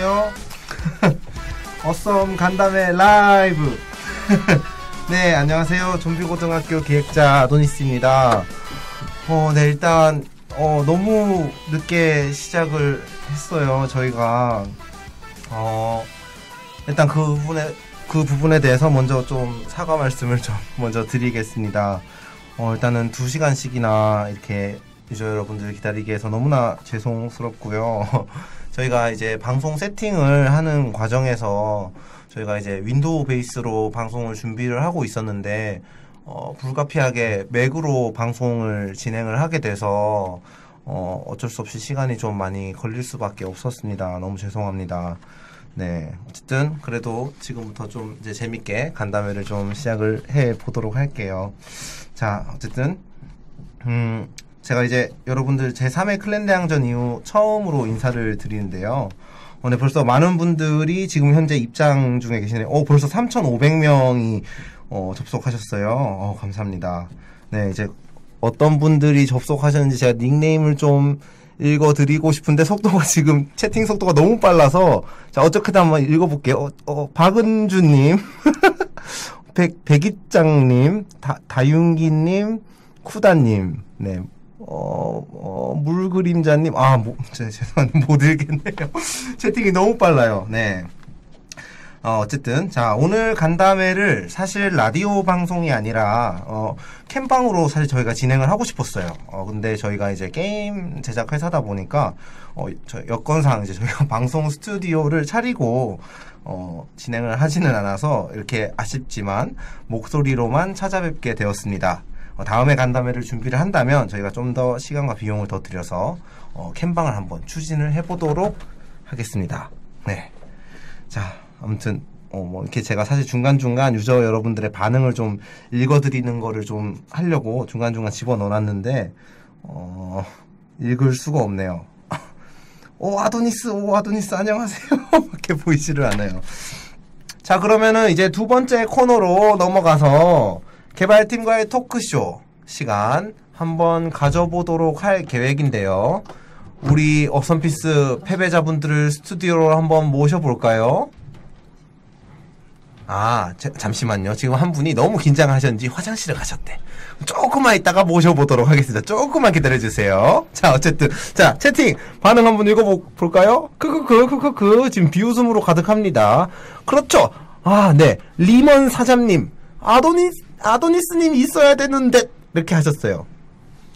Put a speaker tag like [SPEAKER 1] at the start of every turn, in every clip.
[SPEAKER 1] 안녕하세요. 어썸 간담회 라이브. 네, 안녕하세요. 좀비고등학교 기획자 아도니스입니다. 어, 네, 일단, 어, 너무 늦게 시작을 했어요, 저희가. 어, 일단 그 부분에, 그 부분에 대해서 먼저 좀 사과 말씀을 좀 먼저 드리겠습니다. 어, 일단은 두 시간씩이나 이렇게 유저 여러분들 기다리게 해서 너무나 죄송스럽고요. 저희가 이제 방송 세팅을 하는 과정에서 저희가 이제 Window base로 방송을 준비를 하고 있었는데 어, 불가피하게 Mac으로 방송을 진행을 하게 돼서 어, 어쩔 수 없이 시간이 좀 많이 걸릴 수밖에 없었습니다. 너무 죄송합니다. 네, 어쨌든 그래도 지금부터 좀 이제 재밌게 간담회를 좀 시작을 해 보도록 할게요. 자, 어쨌든 음, 제가 이제 여러분들 제3회 클랜 대항전 이후 처음으로 인사를 드리는데요. 어, 네, 벌써 많은 분들이 지금 현재 입장 중에 계시네요. 어, 벌써 3,500명이 어, 접속하셨어요. 어, 감사합니다. 네, 이제 어떤 분들이 접속하셨는지 제가 닉네임을 좀 읽어드리고 싶은데 속도가 지금 채팅 속도가 너무 빨라서 자 어떻게든 한번 읽어볼게요. 어, 어, 박은주님, 백 백이장님, 다 다윤기님, 쿠다님, 네. 어, 어, 물그림자님, 아, 뭐, 제, 죄송한데 못 읽겠네요. 채팅이 너무 빨라요. 네. 어, 어쨌든, 자, 오늘 간담회를 사실 라디오 방송이 아니라, 어, 캠방으로 사실 저희가 진행을 하고 싶었어요. 어, 근데 저희가 이제 게임 제작 회사다 보니까, 어, 저 여건상 이제 저희가 방송 스튜디오를 차리고, 어, 진행을 하지는 않아서 이렇게 아쉽지만 목소리로만 찾아뵙게 되었습니다. 어, 다음에 간담회를 준비를 한다면 저희가 좀 더 시간과 비용을 더 들여서 어, 캠방을 한번 추진을 해보도록 하겠습니다. 네. 자, 아무튼 어, 뭐 이렇게 제가 사실 중간중간 유저 여러분들의 반응을 좀 읽어드리는 거를 좀 하려고 중간중간 집어넣어놨는데 어, 읽을 수가 없네요. 오 아도니스 오 아도니스 안녕하세요. 이렇게 보이지를 않아요. 자 그러면은 이제 두 번째 코너로 넘어가서 개발팀과의 토크쇼 시간 한번 가져보도록 할 계획인데요. 우리 어선피스 패배자분들을 스튜디오로 한번 모셔볼까요? 아, 자, 잠시만요. 지금 한 분이 너무 긴장하셨는지 화장실에 가셨대. 조금만 있다가 모셔보도록 하겠습니다. 조금만 기다려주세요. 자, 어쨌든. 자, 채팅! 반응 한번 읽어볼까요? 크크크크크크. 지금 비웃음으로 가득합니다. 그렇죠. 아, 네. 리먼 사장님. 아도니스, 아도니스님 있어야 되는데. 이렇게 하셨어요.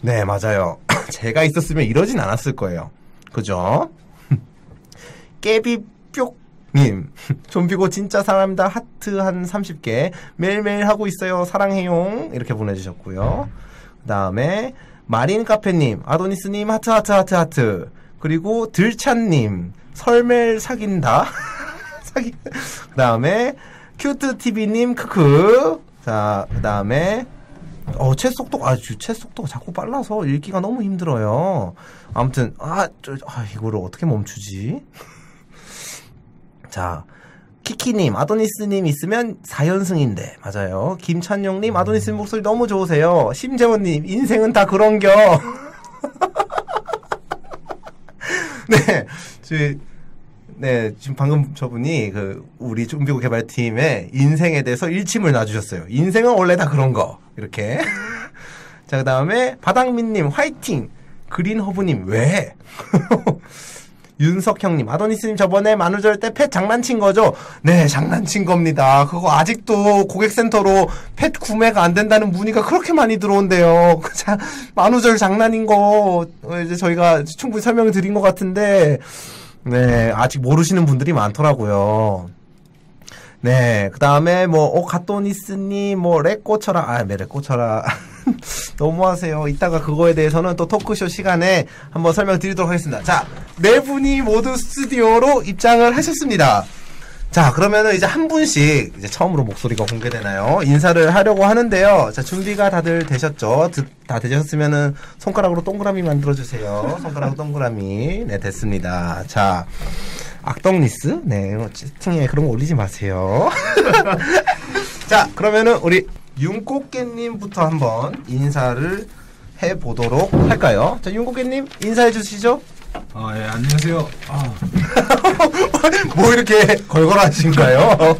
[SPEAKER 1] 네, 맞아요. 제가 있었으면 이러진 않았을 거예요. 그죠? 깨비 뿅님. 좀비고 진짜 사랑합니다. 하트 한 30개. 매일매일 하고 있어요. 사랑해용. 이렇게 보내주셨고요. 그 다음에, 마린 카페님. 아도니스님 하트, 하트, 하트, 하트. 그리고 들찬님. 설멜 사귄다. 사기. 그 다음에, 큐트TV님, 크크. 자, 그 다음에, 어, 챗 속도가, 아, 챗 속도가 자꾸 빨라서 읽기가 너무 힘들어요. 아무튼, 아, 저, 아, 이거를 어떻게 멈추지? 자, 키키님, 아도니스님 있으면 4연승인데, 맞아요. 김찬용님, 아도니스님 목소리 너무 좋으세요. 심재원님, 인생은 다 그런겨. 네, 저희, 네, 지금 방금 저분이 그 우리 좀비고 개발팀의 인생에 대해서 일침을 놔주셨어요. 인생은 원래 다 그런 거. 이렇게. 자, 그 다음에 바닥민님 화이팅! 그린허브님 왜? 윤석형님, 아도니스님 저번에 만우절 때 펫 장난친 거죠? 네, 장난친 겁니다. 그거 아직도 고객센터로 펫 구매가 안 된다는 문의가 그렇게 많이 들어온대요. 자, 만우절 장난인 거, 이제 저희가 충분히 설명을 드린 것 같은데, 네, 아직 모르시는 분들이 많더라고요. 네, 그 다음에 뭐, 오, 가토니스님, 뭐, 렉 고쳐라. 아, 네, 렉 고쳐라. 너무하세요. 이따가 그거에 대해서는 또 토크쇼 시간에 한번 설명드리도록 하겠습니다. 자, 네 분이 모두 스튜디오로 입장을 하셨습니다. 자, 그러면은 이제 한 분씩 이제 처음으로 목소리가 공개되나요? 인사를 하려고 하는데요. 자, 준비가 다들 되셨죠? 드- 다 되셨으면은 손가락으로 동그라미 만들어 주세요. 손가락 동그라미. 네, 됐습니다. 자, 악덕니스? 네, 이거 채팅에 그런 거 올리지 마세요. 자, 그러면은 우리 윤꽃게님부터 한번 인사를 해 보도록 할까요? 자, 윤꽃게님 인사해 주시죠.
[SPEAKER 2] 아, 예, 안녕하세요. 아,
[SPEAKER 1] 뭐 이렇게 걸걸하신가요?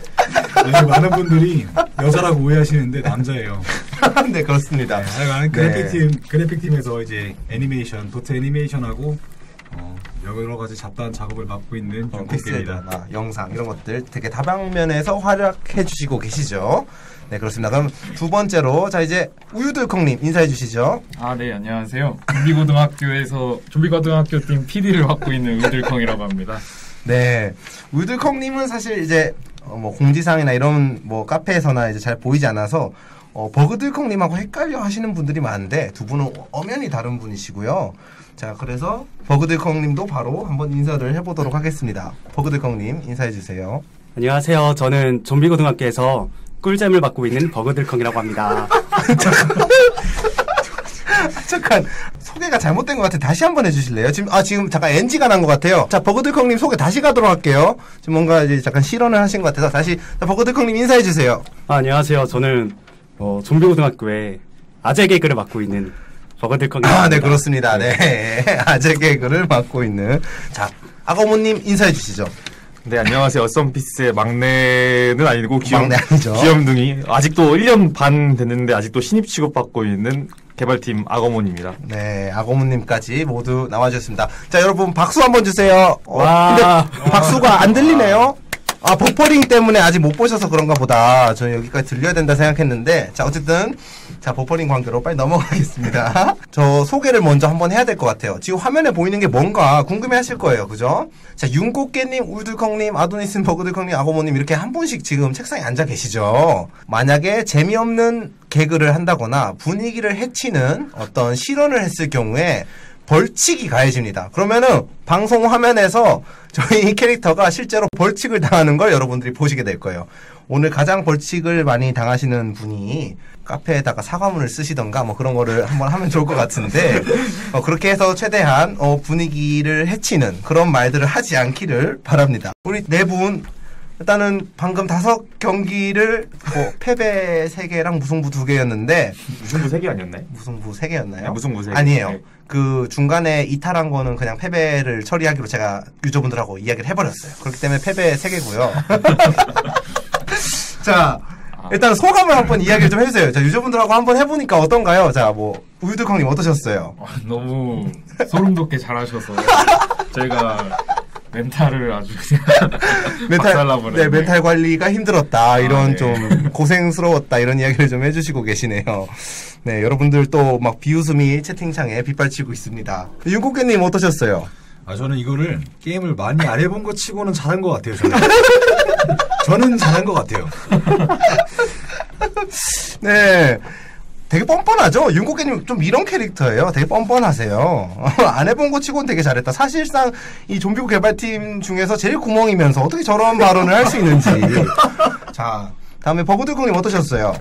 [SPEAKER 2] 요즘 많은 분들이 여자라고 오해하시는데 남자예요.
[SPEAKER 1] 네, 그렇습니다.
[SPEAKER 2] 네, 하여간
[SPEAKER 1] 네.
[SPEAKER 2] 그래픽팀, 그래픽팀에서 이제 애니메이션, 도트 애니메이션하고 어, 여러 가지 잡다한 작업을 맡고 있는
[SPEAKER 1] 어. 픽셀이나 영상 이런 것들 되게 다방면에서 활약해 주시고 계시죠. 네, 그렇습니다. 그럼 두 번째로 자 이제 우유들콩님 인사해 주시죠.
[SPEAKER 3] 아, 네, 안녕하세요. 좀비고등학교에서 좀비고등학교 팀 PD를 맡고 있는 의들컹이라고 합니다.
[SPEAKER 1] 네, 우유들콩님은 사실 이제 어, 뭐 공지사항이나 이런 뭐 카페에서나 이제 잘 보이지 않아서 어, 버그들콩님하고 헷갈려 하시는 분들이 많은데 두 분은 엄연히 다른 분이시고요. 자, 그래서 버그들콩님도 바로 한번 인사를 해보도록 하겠습니다. 버그들콩님 인사해 주세요.
[SPEAKER 4] 안녕하세요. 저는 좀비고등학교에서 꿀잼을 맡고 있는 버그들컹이라고 합니다.
[SPEAKER 1] 잠깐 소개가 잘못된 것 같아. 다시 한번 해주실래요? 지금 아 지금 잠깐 NG가 난 것 같아요. 자 버그들콩님 소개 다시 가도록 할게요. 지금 뭔가 이제 잠깐 실언을 하신 것 같아서 다시 자, 버그들콩님 인사해 주세요.
[SPEAKER 4] 아, 안녕하세요. 저는 어, 좀비고등학교에 아재 개그를 맡고 있는 버그들컹입니다.
[SPEAKER 1] 아네 그렇습니다. 네 아재 개그를 맡고 있는 자 아거모님 인사해 주시죠.
[SPEAKER 5] 네, 안녕하세요. 썸피스의 막내는 아니고 귀염,
[SPEAKER 1] 막내 아니죠.
[SPEAKER 5] 귀염둥이. 아직도 1년 반 됐는데 아직도 신입 취급받고 있는 개발팀 악어몬입니다.
[SPEAKER 1] 네 아거모님까지 모두 나와주셨습니다. 자 여러분 박수 한번 주세요. 어,
[SPEAKER 4] 와.
[SPEAKER 1] 근데 박수가 안 들리네요. 아 버퍼링 때문에 아직 못 보셔서 그런가 보다. 저는 여기까지 들려야 된다 생각했는데 자 어쨌든 자 버퍼링 관계로 빨리 넘어가겠습니다. 저 소개를 먼저 한번 해야 될 것 같아요. 지금 화면에 보이는 게 뭔가 궁금해하실 거예요, 그죠? 자 윤꽃게님, 울들컹님, 아도니슨 버그들컹님, 아고모님 이렇게 한 분씩 지금 책상에 앉아 계시죠. 만약에 재미없는 개그를 한다거나 분위기를 해치는 어떤 실언을 했을 경우에 벌칙이 가해집니다. 그러면은 방송 화면에서 저희 캐릭터가 실제로 벌칙을 당하는 걸 여러분들이 보시게 될 거예요. 오늘 가장 벌칙을 많이 당하시는 분이 카페에다가 사과문을 쓰시던가 뭐 그런 거를 한번 하면 좋을 것 같은데 어, 그렇게 해서 최대한 어, 분위기를 해치는 그런 말들을 하지 않기를 바랍니다. 우리 네 분 일단은 방금 다섯 경기를 뭐 패배 세 개랑 무승부 두 개였는데
[SPEAKER 5] 무승부 3개 아니었나요?
[SPEAKER 1] 무승부 세 개였나요?
[SPEAKER 5] 네, 무승부 세 개.
[SPEAKER 1] 아니에요.
[SPEAKER 5] 네.
[SPEAKER 1] 그 중간에 이탈한 거는 그냥 패배를 처리하기로 제가 유저분들하고 이야기를 해버렸어요. 그렇기 때문에 패배 세 개고요. 자, 일단 소감을 한번 이야기를 좀 해주세요. 자, 유저분들하고 한번 해보니까 어떤가요? 자, 뭐 우유들콩님 어떠셨어요?
[SPEAKER 3] 아, 너무 소름 돋게 잘하셔서 저희가 멘탈을 아주 그냥 박살나버렸네.
[SPEAKER 1] 네, 멘탈 관리가 힘들었다. 이런
[SPEAKER 3] 네.
[SPEAKER 1] 좀 고생스러웠다. 이런 이야기를 좀 해주시고 계시네요. 네, 여러분들 또 막 비웃음이 채팅창에 빗발치고 있습니다. 윤국계님 어떠셨어요?
[SPEAKER 2] 아, 저는 이거를 게임을 많이 안 해본 것 치고는 잘한 것 같아요, 저는. 저는 잘한 것 같아요.
[SPEAKER 1] 네. 되게 뻔뻔하죠? 윤국계님 좀 이런 캐릭터예요. 되게 뻔뻔하세요. 안 해본 거 치고는 되게 잘했다. 사실상 이 좀비고 개발팀 중에서 제일 구멍이면서 어떻게 저런 발언을 할 수 있는지. 자, 다음에 버그들콩님 어떠셨어요?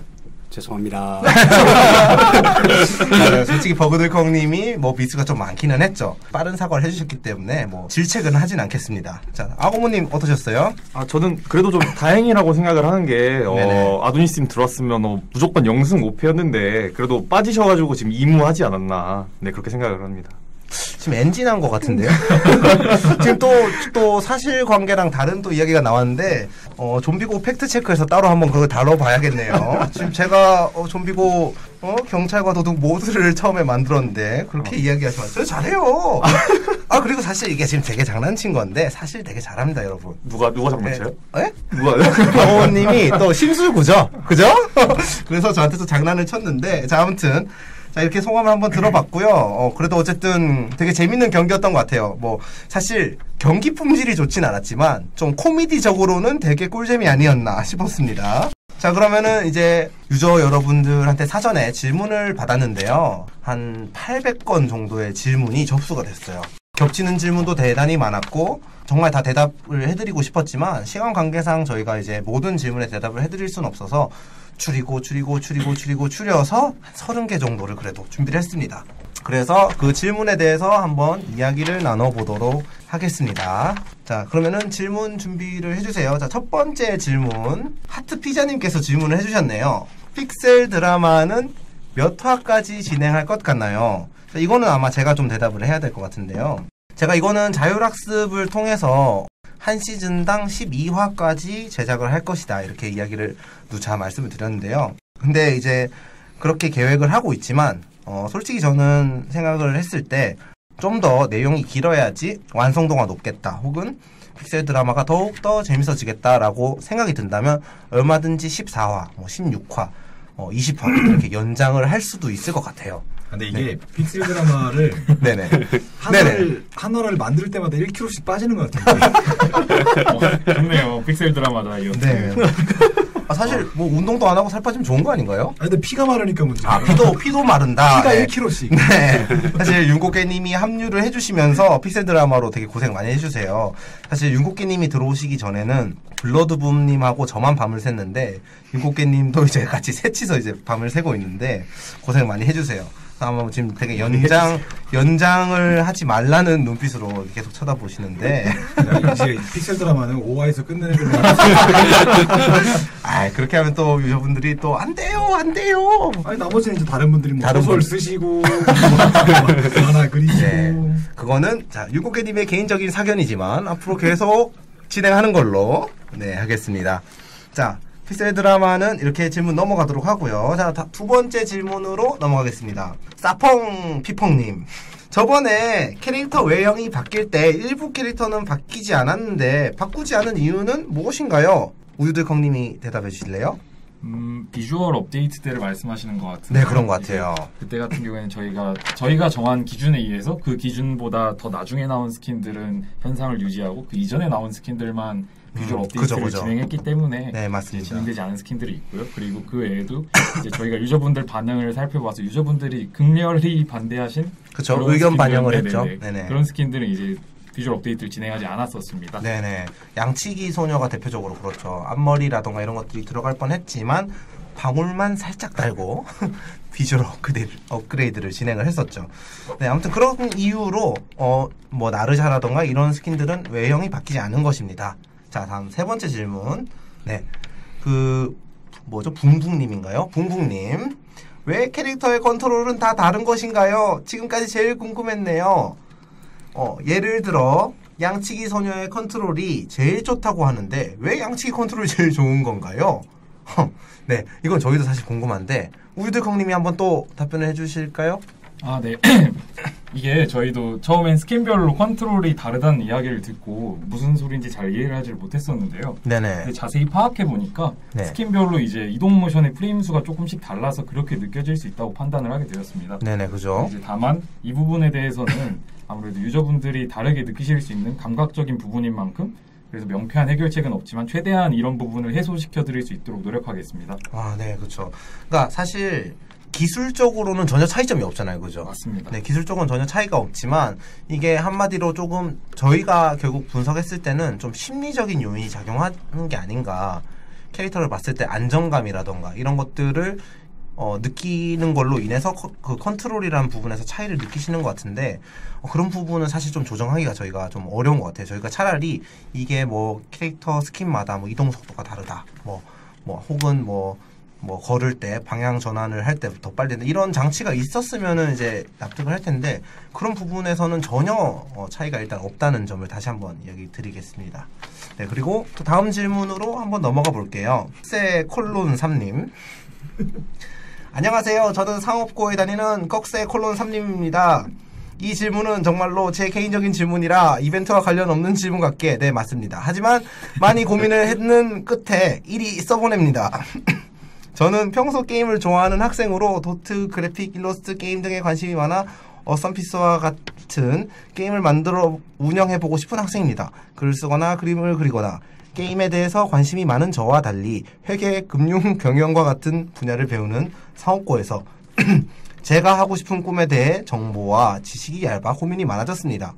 [SPEAKER 4] 죄송합니다.
[SPEAKER 1] 네, 솔직히 버그들콩님이 뭐 미스가 좀 많기는 했죠. 빠른 사과를 해주셨기 때문에 뭐 질책은 하진 않겠습니다. 자, 아고모님 어떠셨어요?
[SPEAKER 5] 아, 저는 그래도 좀 다행이라고 생각을 하는 게. 어, 아도니스팀 들어왔으면 어, 무조건 영승 5패였는데, 그래도 빠지셔가지고 지금 이무하지 않았나. 네, 그렇게 생각을 합니다.
[SPEAKER 1] 지금 엔진 한 것 같은데요? 지금 또, 또 사실관계랑 다른 또 이야기가 나왔는데, 어, 좀비고 팩트체크해서 따로 한번 그걸 다뤄봐야겠네요. 지금 제가, 어, 좀비고, 어, 경찰과 도둑 모두를 처음에 만들었는데, 그렇게 이야기하지 마세요. 저 잘해요! 아, 그리고 사실 이게 지금 되게 장난친 건데, 사실 되게 잘합니다, 여러분.
[SPEAKER 5] 누가, 누가 장난쳐요?
[SPEAKER 1] 예?
[SPEAKER 5] 누가,
[SPEAKER 1] 박원님이 또 심술구죠? 그죠? 그래서 저한테 또 장난을 쳤는데, 자, 아무튼. 자, 이렇게 소감을 한번 들어봤고요. 어, 그래도 어쨌든 되게 재밌는 경기였던 것 같아요. 뭐, 사실 경기 품질이 좋진 않았지만, 좀 코미디적으로는 되게 꿀잼이 아니었나 싶었습니다. 자, 그러면은 이제 유저 여러분들한테 사전에 질문을 받았는데요. 한 800건 정도의 질문이 접수가 됐어요. 겹치는 질문도 대단히 많았고 정말 다 대답을 해드리고 싶었지만 시간 관계상 저희가 이제 모든 질문에 대답을 해드릴 수는 없어서 줄이고 줄이고 줄이고 줄이고 줄여서 한 30개 정도를 그래도 준비를 했습니다. 그래서 그 질문에 대해서 한번 이야기를 나눠보도록 하겠습니다. 자, 그러면은 질문 준비를 해주세요. 자, 첫 번째 질문. 하트피자님께서 질문을 해주셨네요. 픽셀 드라마는 몇 화까지 진행할 것 같나요? 자, 이거는 아마 제가 좀 대답을 해야 될 것 같은데요. 제가 이거는 자율학습을 통해서 한 시즌당 12화까지 제작을 할 것이다. 이렇게 이야기를 누차 말씀을 드렸는데요. 근데 이제 그렇게 계획을 하고 있지만, 어, 솔직히 저는 생각을 했을 때 좀 더 내용이 길어야지 완성도가 높겠다. 혹은 픽셀 드라마가 더욱더 재밌어지겠다라고 생각이 든다면 얼마든지 14화, 뭐 16화, 어, 20화 이렇게 연장을 할 수도 있을 것 같아요.
[SPEAKER 2] 근데 이게 픽셀 드라마를
[SPEAKER 1] 네네.
[SPEAKER 2] 하나를 하나를 만들 때마다 1kg씩 빠지는 것 같아요.
[SPEAKER 3] 어, 좋네요. 픽셀 드라마다 이런.
[SPEAKER 1] 네. 아, 사실 뭐 운동도 안 하고 살 빠지면 좋은 거 아닌가요?
[SPEAKER 2] 아니, 근데 피가 마르니까 문제.
[SPEAKER 1] 아 피도 피도 마른다.
[SPEAKER 2] 피가
[SPEAKER 1] 네.
[SPEAKER 2] 1kg씩.
[SPEAKER 1] 네. 사실 윤곡계님이 합류를 해주시면서 픽셀 드라마로 되게 고생 많이 해주세요. 사실 윤곡계님이 들어오시기 전에는 블러드붐님하고 저만 밤을 샜는데 윤곡계님도 이제 같이 새치서 이제 밤을 새고 있는데 고생 많이 해주세요. 아마 지금 되게 연장 연장을 하지 말라는 눈빛으로 계속 쳐다보시는데
[SPEAKER 2] 야, 이제 픽셀 드라마는 5화에서 끝내는 걸로.
[SPEAKER 1] 아 그렇게 하면 또 유저분들이 또 안 돼요 안 돼요
[SPEAKER 2] 아니 나머지는 이제 다른 분들이 뭐
[SPEAKER 1] 다른
[SPEAKER 2] 소설
[SPEAKER 1] 분.
[SPEAKER 2] 쓰시고 만화 그리시고
[SPEAKER 1] 네. 그거는 자 윤꽃게님의 개인적인 사견이지만 앞으로 계속 진행하는 걸로 네 하겠습니다. 자 픽셀 드라마는 이렇게 질문 넘어가도록 하고요. 자 두 번째 질문으로 넘어가겠습니다. 사펑 피펑님. 저번에 캐릭터 외형이 바뀔 때 일부 캐릭터는 바뀌지 않았는데 바꾸지 않은 이유는 무엇인가요? 우유들컹님이 대답해 주실래요?
[SPEAKER 3] 음, 비주얼 업데이트 때를 말씀하시는 것 같은데.
[SPEAKER 1] 네 그런 것 같아요.
[SPEAKER 3] 그때 같은 경우에는 저희가 저희가 정한 기준에 의해서 그 기준보다 더 나중에 나온 스킨들은 현상을 유지하고 그 이전에 나온 스킨들만 비주얼
[SPEAKER 1] 음,
[SPEAKER 3] 업데이트를
[SPEAKER 1] 그죠, 그죠.
[SPEAKER 3] 진행했기 때문에
[SPEAKER 1] 네 맞습니다.
[SPEAKER 3] 진행되지 않은 스킨들이 있고요. 그리고 그 외에도 이제 저희가 유저분들 반응을 살펴봐서 유저분들이 극렬히 반대하신
[SPEAKER 1] 그쵸 의견 반영을 했죠.
[SPEAKER 3] 네네네.
[SPEAKER 1] 네네.
[SPEAKER 3] 그런 스킨들은 이제 비주얼 업데이트를 진행하지 않았었습니다.
[SPEAKER 1] 네네. 양치기 소녀가 대표적으로 그렇죠. 앞머리라던가 이런 것들이 들어갈 뻔 했지만, 방울만 살짝 달고, 비주얼 업그레이드, 업그레이드를 진행을 했었죠. 네, 아무튼 그런 이유로, 어, 뭐, 나르샤라던가 이런 스킨들은 외형이 바뀌지 않은 것입니다. 자, 다음 세 번째 질문. 네. 그, 뭐죠? 붕붕님인가요? 붕붕님. 왜 캐릭터의 컨트롤은 다 다른 것인가요? 지금까지 제일 궁금했네요. 어, 예를 들어 양치기 소녀의 컨트롤이 제일 좋다고 하는데 왜 양치기 컨트롤이 제일 좋은 건가요? 헉, 네, 이건 저희도 사실 궁금한데 우유들컹님이 한번 또 답변을 해주실까요?
[SPEAKER 3] 아, 네. 이게 저희도 처음엔 스킨별로 컨트롤이 다르다는 이야기를 듣고 무슨 소리인지 잘 이해를 하지 못했었는데요.
[SPEAKER 1] 네네.
[SPEAKER 3] 자세히 파악해 보니까
[SPEAKER 1] 네.
[SPEAKER 3] 스킨별로 이제 이동 모션의 프레임 수가 조금씩 달라서 그렇게 느껴질 수 있다고 판단을 하게 되었습니다.
[SPEAKER 1] 네네, 그죠?
[SPEAKER 3] 이제 다만 이 부분에 대해서는 아무래도 유저분들이 다르게 느끼실 수 있는 감각적인 부분인 만큼 그래서 명쾌한 해결책은 없지만 최대한 이런 부분을 해소시켜 드릴 수 있도록 노력하겠습니다.
[SPEAKER 1] 아, 네, 그렇죠. 그러니까 사실 기술적으로는 전혀 차이점이 없잖아요, 그죠?
[SPEAKER 3] 맞습니다.
[SPEAKER 1] 네, 기술적으로 전혀 차이가 없지만 이게 한마디로 조금 저희가 결국 분석했을 때는 좀 심리적인 요인이 작용하는 게 아닌가. 캐릭터를 봤을 때 안정감이라던가 이런 것들을 어, 느끼는 걸로 인해서 커- 그 컨트롤이라는 부분에서 차이를 느끼시는 것 같은데 어, 그런 부분은 사실 좀 조정하기가 저희가 좀 어려운 것 같아요. 저희가 차라리 이게 뭐 캐릭터 스킨마다 뭐 이동 속도가 다르다. 뭐, 뭐 혹은 뭐 뭐 걸을 때 방향 전환을 할 때 더 빨리 이런 장치가 있었으면은 이제 납득을 할 텐데 그런 부분에서는 전혀 어, 차이가 일단 없다는 점을 다시 한번 이야기 드리겠습니다. 네 그리고 또 다음 질문으로 한번 넘어가 볼게요. 세 콜론 3님 안녕하세요. 저는 상업고에 다니는 꺾쇠 콜론 3님입니다. 이 질문은 정말로 제 개인적인 질문이라 이벤트와 관련 없는 질문 같게 네 맞습니다. 하지만 많이 고민을 했는 끝에 일이 써보냅니다. 저는 평소 게임을 좋아하는 학생으로 도트, 그래픽, 일러스트, 게임 등에 관심이 많아 어썸피스와 같은 게임을 만들어 운영해보고 싶은 학생입니다. 글을 쓰거나 그림을 그리거나 게임에 대해서 관심이 많은 저와 달리 회계, 금융, 경영과 같은 분야를 배우는 사업고에서 제가 하고 싶은 꿈에 대해 정보와 지식이 얇아 고민이 많아졌습니다.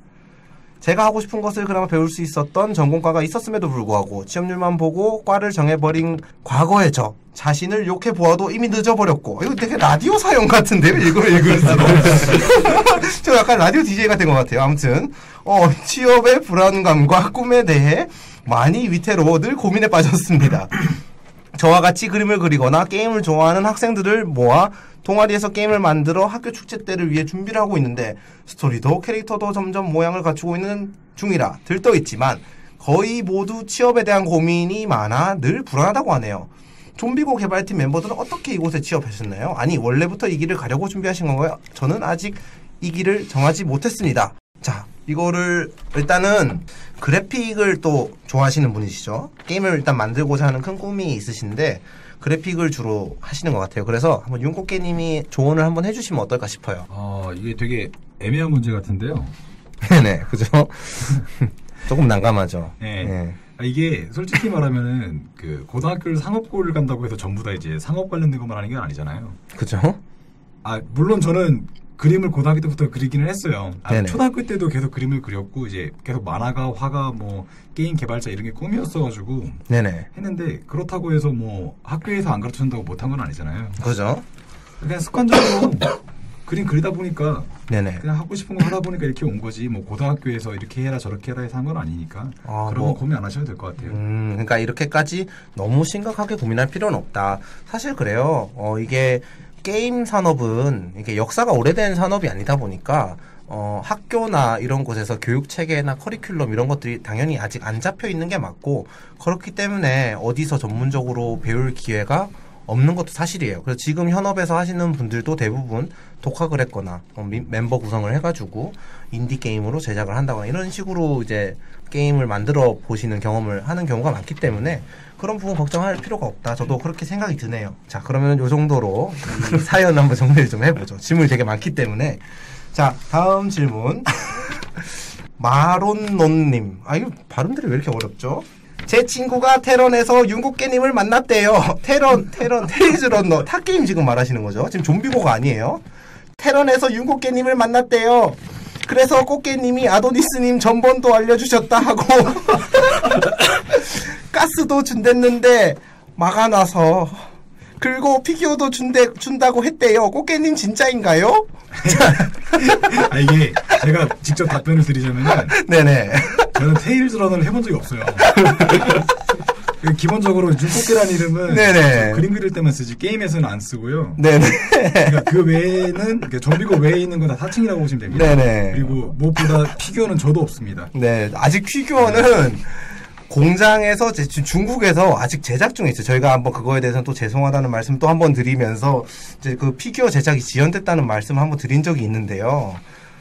[SPEAKER 1] 제가 하고 싶은 것을 그나마 배울 수 있었던 전공과가 있었음에도 불구하고 취업률만 보고 과를 정해버린 과거의 저 자신을 욕해 보아도 이미 늦어버렸고 이거 되게 라디오 사연 같은데요? 이거 읽을수록. 저 약간 라디오 DJ가 된 것 같아요. 아무튼 어 취업의 불안감과 꿈에 대해 많이 위태로워 늘 고민에 빠졌습니다. 저와 같이 그림을 그리거나 게임을 좋아하는 학생들을 모아 동아리에서 게임을 만들어 학교 축제 때를 위해 준비를 하고 있는데 스토리도 캐릭터도 점점 모양을 갖추고 있는 중이라 들떠 있지만 거의 모두 취업에 대한 고민이 많아 늘 불안하다고 하네요. 좀비고 개발팀 멤버들은 어떻게 이곳에 취업하셨나요? 아니 원래부터 이 길을 가려고 준비하신 건가요? 저는 아직 이 길을 정하지 못했습니다. 자 이거를 일단은 그래픽을 또 좋아하시는 분이시죠. 게임을 일단 만들고자 하는 큰 꿈이 있으신데 그래픽을 주로 하시는 것 같아요. 그래서 한번 윤꽃게님이 조언을 한번 해주시면 어떨까 싶어요.
[SPEAKER 2] 아 이게 되게 애매한 문제 같은데요.
[SPEAKER 1] 네네 그죠? 조금 난감하죠.
[SPEAKER 2] 네.
[SPEAKER 1] 네.
[SPEAKER 2] 아, 이게 솔직히 말하면은 그 고등학교를 상업고를 간다고 해서 전부 다 이제 상업 관련된 것만 하는 게 아니잖아요.
[SPEAKER 1] 그죠?
[SPEAKER 2] 아 물론 저는 그림을 고등학교 때부터 그리기는 했어요. 아. 초등학교 때도 계속 그림을 그렸고 이제 계속 만화가, 화가, 뭐 게임 개발자 이런 게 꿈이었어가지고
[SPEAKER 1] 네네
[SPEAKER 2] 했는데 그렇다고 해서 뭐 학교에서 안 가르쳐준다고 못한 건 아니잖아요.
[SPEAKER 1] 그죠?
[SPEAKER 2] 그냥 습관적으로 그림 그리다 보니까
[SPEAKER 1] 네네.
[SPEAKER 2] 그냥 하고 싶은 거 하다 보니까 이렇게 온 거지. 뭐 고등학교에서 이렇게 해라 저렇게 해라 해서 한 건 아니니까
[SPEAKER 1] 아,
[SPEAKER 2] 그런
[SPEAKER 1] 뭐.
[SPEAKER 2] 건 고민 안 하셔도 될 것 같아요.
[SPEAKER 1] 음, 그러니까 이렇게까지 너무 심각하게 고민할 필요는 없다. 사실 그래요. 어, 이게 게임 산업은 이게 역사가 오래된 산업이 아니다 보니까 어, 학교나 이런 곳에서 교육 체계나 커리큘럼 이런 것들이 당연히 아직 안 잡혀 있는 게 맞고 그렇기 때문에 어디서 전문적으로 배울 기회가 없는 것도 사실이에요. 그래서 지금 현업에서 하시는 분들도 대부분 독학을 했거나 어, 미- 멤버 구성을 해가지고 인디 게임으로 제작을 한다거나 이런 식으로 이제 게임을 만들어 보시는 경험을 하는 경우가 많기 때문에 그런 부분 걱정할 필요가 없다. 저도 그렇게 생각이 드네요. 자, 그러면 요 정도로 이 사연 한번 정리를 좀 해보죠. 질문이 되게 많기 때문에. 자, 다음 질문. 마론논님. 아, 이거 발음들이 왜 이렇게 어렵죠? 제 친구가 테런에서 윤국깨님을 만났대요. 테런, 테런, 테리즈 런너. 탑게임 지금 말하시는 거죠? 지금 좀비고가 아니에요. 테런에서 윤국깨님을 만났대요. 그래서 꽃게님이 아도니스님 전번도 알려주셨다 하고 가스도 준댔는데 막아놔서 그리고 피규어도 준대, 준다고 했대요. 꽃게님 진짜인가요?
[SPEAKER 2] 아, 이게 제가 직접 답변을 드리자면은
[SPEAKER 1] 네네.
[SPEAKER 2] 저는 테일즈 런을 해본 적이 없어요. 그 기본적으로 윤꽃게라는 이름은
[SPEAKER 1] 네네.
[SPEAKER 2] 그림 그릴 때만 쓰지 게임에서는 안 쓰고요.
[SPEAKER 1] 네네.
[SPEAKER 2] 그러니까 그 외에는 그러니까 좀비고 외에 있는 건 다 사칭이라고 보시면 됩니다.
[SPEAKER 1] 네네.
[SPEAKER 2] 그리고 무엇보다 피규어는 저도 없습니다.
[SPEAKER 1] 네, 아직 피규어는 공장에서 제- 지- 중국에서 아직 제작 중에 있어요. 저희가 한번 그거에 대해서는 또 죄송하다는 말씀 또 한번 드리면서 이제 그 피규어 제작이 지연됐다는 말씀 한번 드린 적이 있는데요.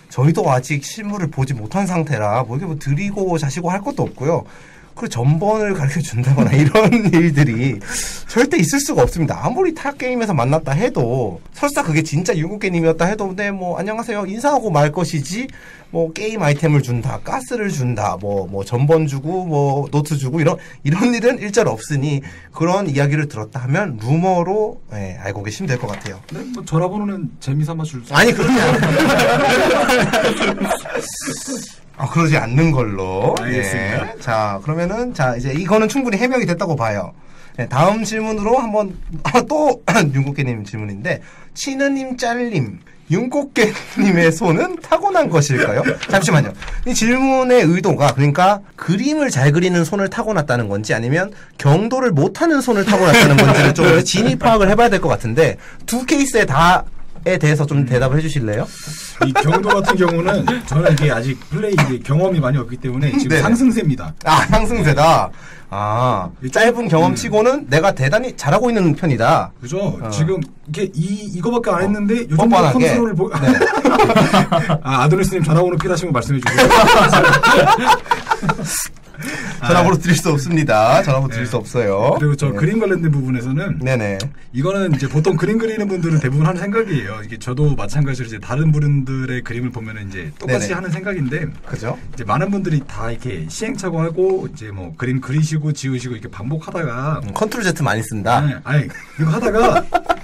[SPEAKER 1] 저희도 아직 실물을 보지 못한 상태라 뭐 이게 뭐 드리고 자시고 할 것도 없고요. 그 전번을 가르쳐 준다거나 이런 일들이 절대 있을 수가 없습니다. 아무리 타 게임에서 만났다 해도 설사 그게 진짜 윤국계님이었다 해도 네뭐 안녕하세요 인사하고 말 것이지 뭐 게임 아이템을 준다 가스를 준다 뭐뭐 전번 주고 뭐 노트 주고 이런 이런 일은 일절 없으니 그런 이야기를 들었다 하면 루머로 예, 알고 계시면 될 것 같아요.
[SPEAKER 2] 근데 뭐 전화번호는 재미삼아 줄 수.
[SPEAKER 1] 아니 않 아, 그러지 않는 걸로.
[SPEAKER 2] 알겠습니다.
[SPEAKER 1] 예. 자, 그러면은 자 이제 이거는 충분히 해명이 됐다고 봐요. 네, 다음 질문으로 한번 아, 또 윤꽃게님 질문인데 치느님 짤님 윤꽃게님의 손은 타고난 것일까요? 잠시만요. 이 질문의 의도가 그러니까 그림을 잘 그리는 손을 타고났다는 건지 아니면 경도를 못하는 손을 타고났다는 건지를 좀 진입 파악을 해봐야 될 것 같은데 두 케이스에 다 에 대해서 좀 대답을 해주실래요?
[SPEAKER 2] 이 경도 같은 경우는 저는 이게 아직 플레이 경험이 많이 없기 때문에 지금
[SPEAKER 1] 네네.
[SPEAKER 2] 상승세입니다.
[SPEAKER 1] 아, 상승세다. 아, 짧은 경험치고는 내가 대단히 잘하고 있는 편이다.
[SPEAKER 2] 그죠?
[SPEAKER 1] 어.
[SPEAKER 2] 지금 이게 이 이거밖에 안 했는데 요즘
[SPEAKER 1] 뻔뻔하게.
[SPEAKER 2] 컨트롤을 보.
[SPEAKER 1] 네.
[SPEAKER 2] 아 아도니스님 전화번호 필요하시면 말씀해 주세요.
[SPEAKER 1] 전화번호 드릴 수 없습니다. 전화번호 드릴 수 없어요.
[SPEAKER 2] 아. 그리고 저
[SPEAKER 1] 네.
[SPEAKER 2] 그림 관련된 부분에서는
[SPEAKER 1] 네네.
[SPEAKER 2] 이거는 이제 보통 그림 그리는 분들은 대부분 하는 생각이에요. 이게 저도 마찬가지로 이제 다른 분들의 그림을 보면은 이제 똑같이
[SPEAKER 1] 네네.
[SPEAKER 2] 하는 생각인데
[SPEAKER 1] 그죠?
[SPEAKER 2] 이제 많은 분들이 다 이렇게 시행착오하고 이제 뭐 그림 그리시고 지우시고 이렇게 반복하다가
[SPEAKER 1] 음, 컨트롤 Z 많이 쓴다.
[SPEAKER 2] 아니, 아니 이거 하다가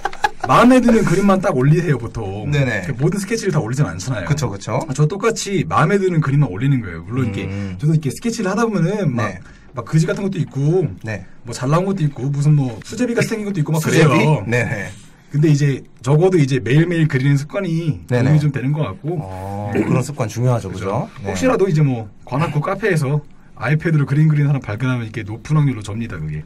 [SPEAKER 2] 마음에 드는 그림만 딱 올리세요 보통.
[SPEAKER 1] 네네.
[SPEAKER 2] 그 모든 스케치를 다 올리진 않잖아요.
[SPEAKER 1] 그쵸.
[SPEAKER 2] 아, 저 똑같이 마음에 드는 그림만 올리는 거예요. 물론 이렇게
[SPEAKER 1] 음.
[SPEAKER 2] 저도 이렇게 스케치를 하다 보면은 막,
[SPEAKER 1] 네.
[SPEAKER 2] 막 그지 같은 것도 있고
[SPEAKER 1] 네.
[SPEAKER 2] 뭐 잘 나온 것도 있고 무슨 뭐 수제비 같이 생긴 것도 있고 막 그래요.
[SPEAKER 1] 수제비? 네네.
[SPEAKER 2] 근데 이제 적어도 이제 매일매일 그리는 습관이
[SPEAKER 1] 네네.
[SPEAKER 2] 도움이 좀 되는 것 같고
[SPEAKER 1] 어, 그런 습관 중요하죠, 그죠? 네.
[SPEAKER 2] 혹시라도 이제 뭐 관악구 카페에서 아이패드로 그림 그리는 사람 발견하면 이렇게 높은 확률로 접니다 그게.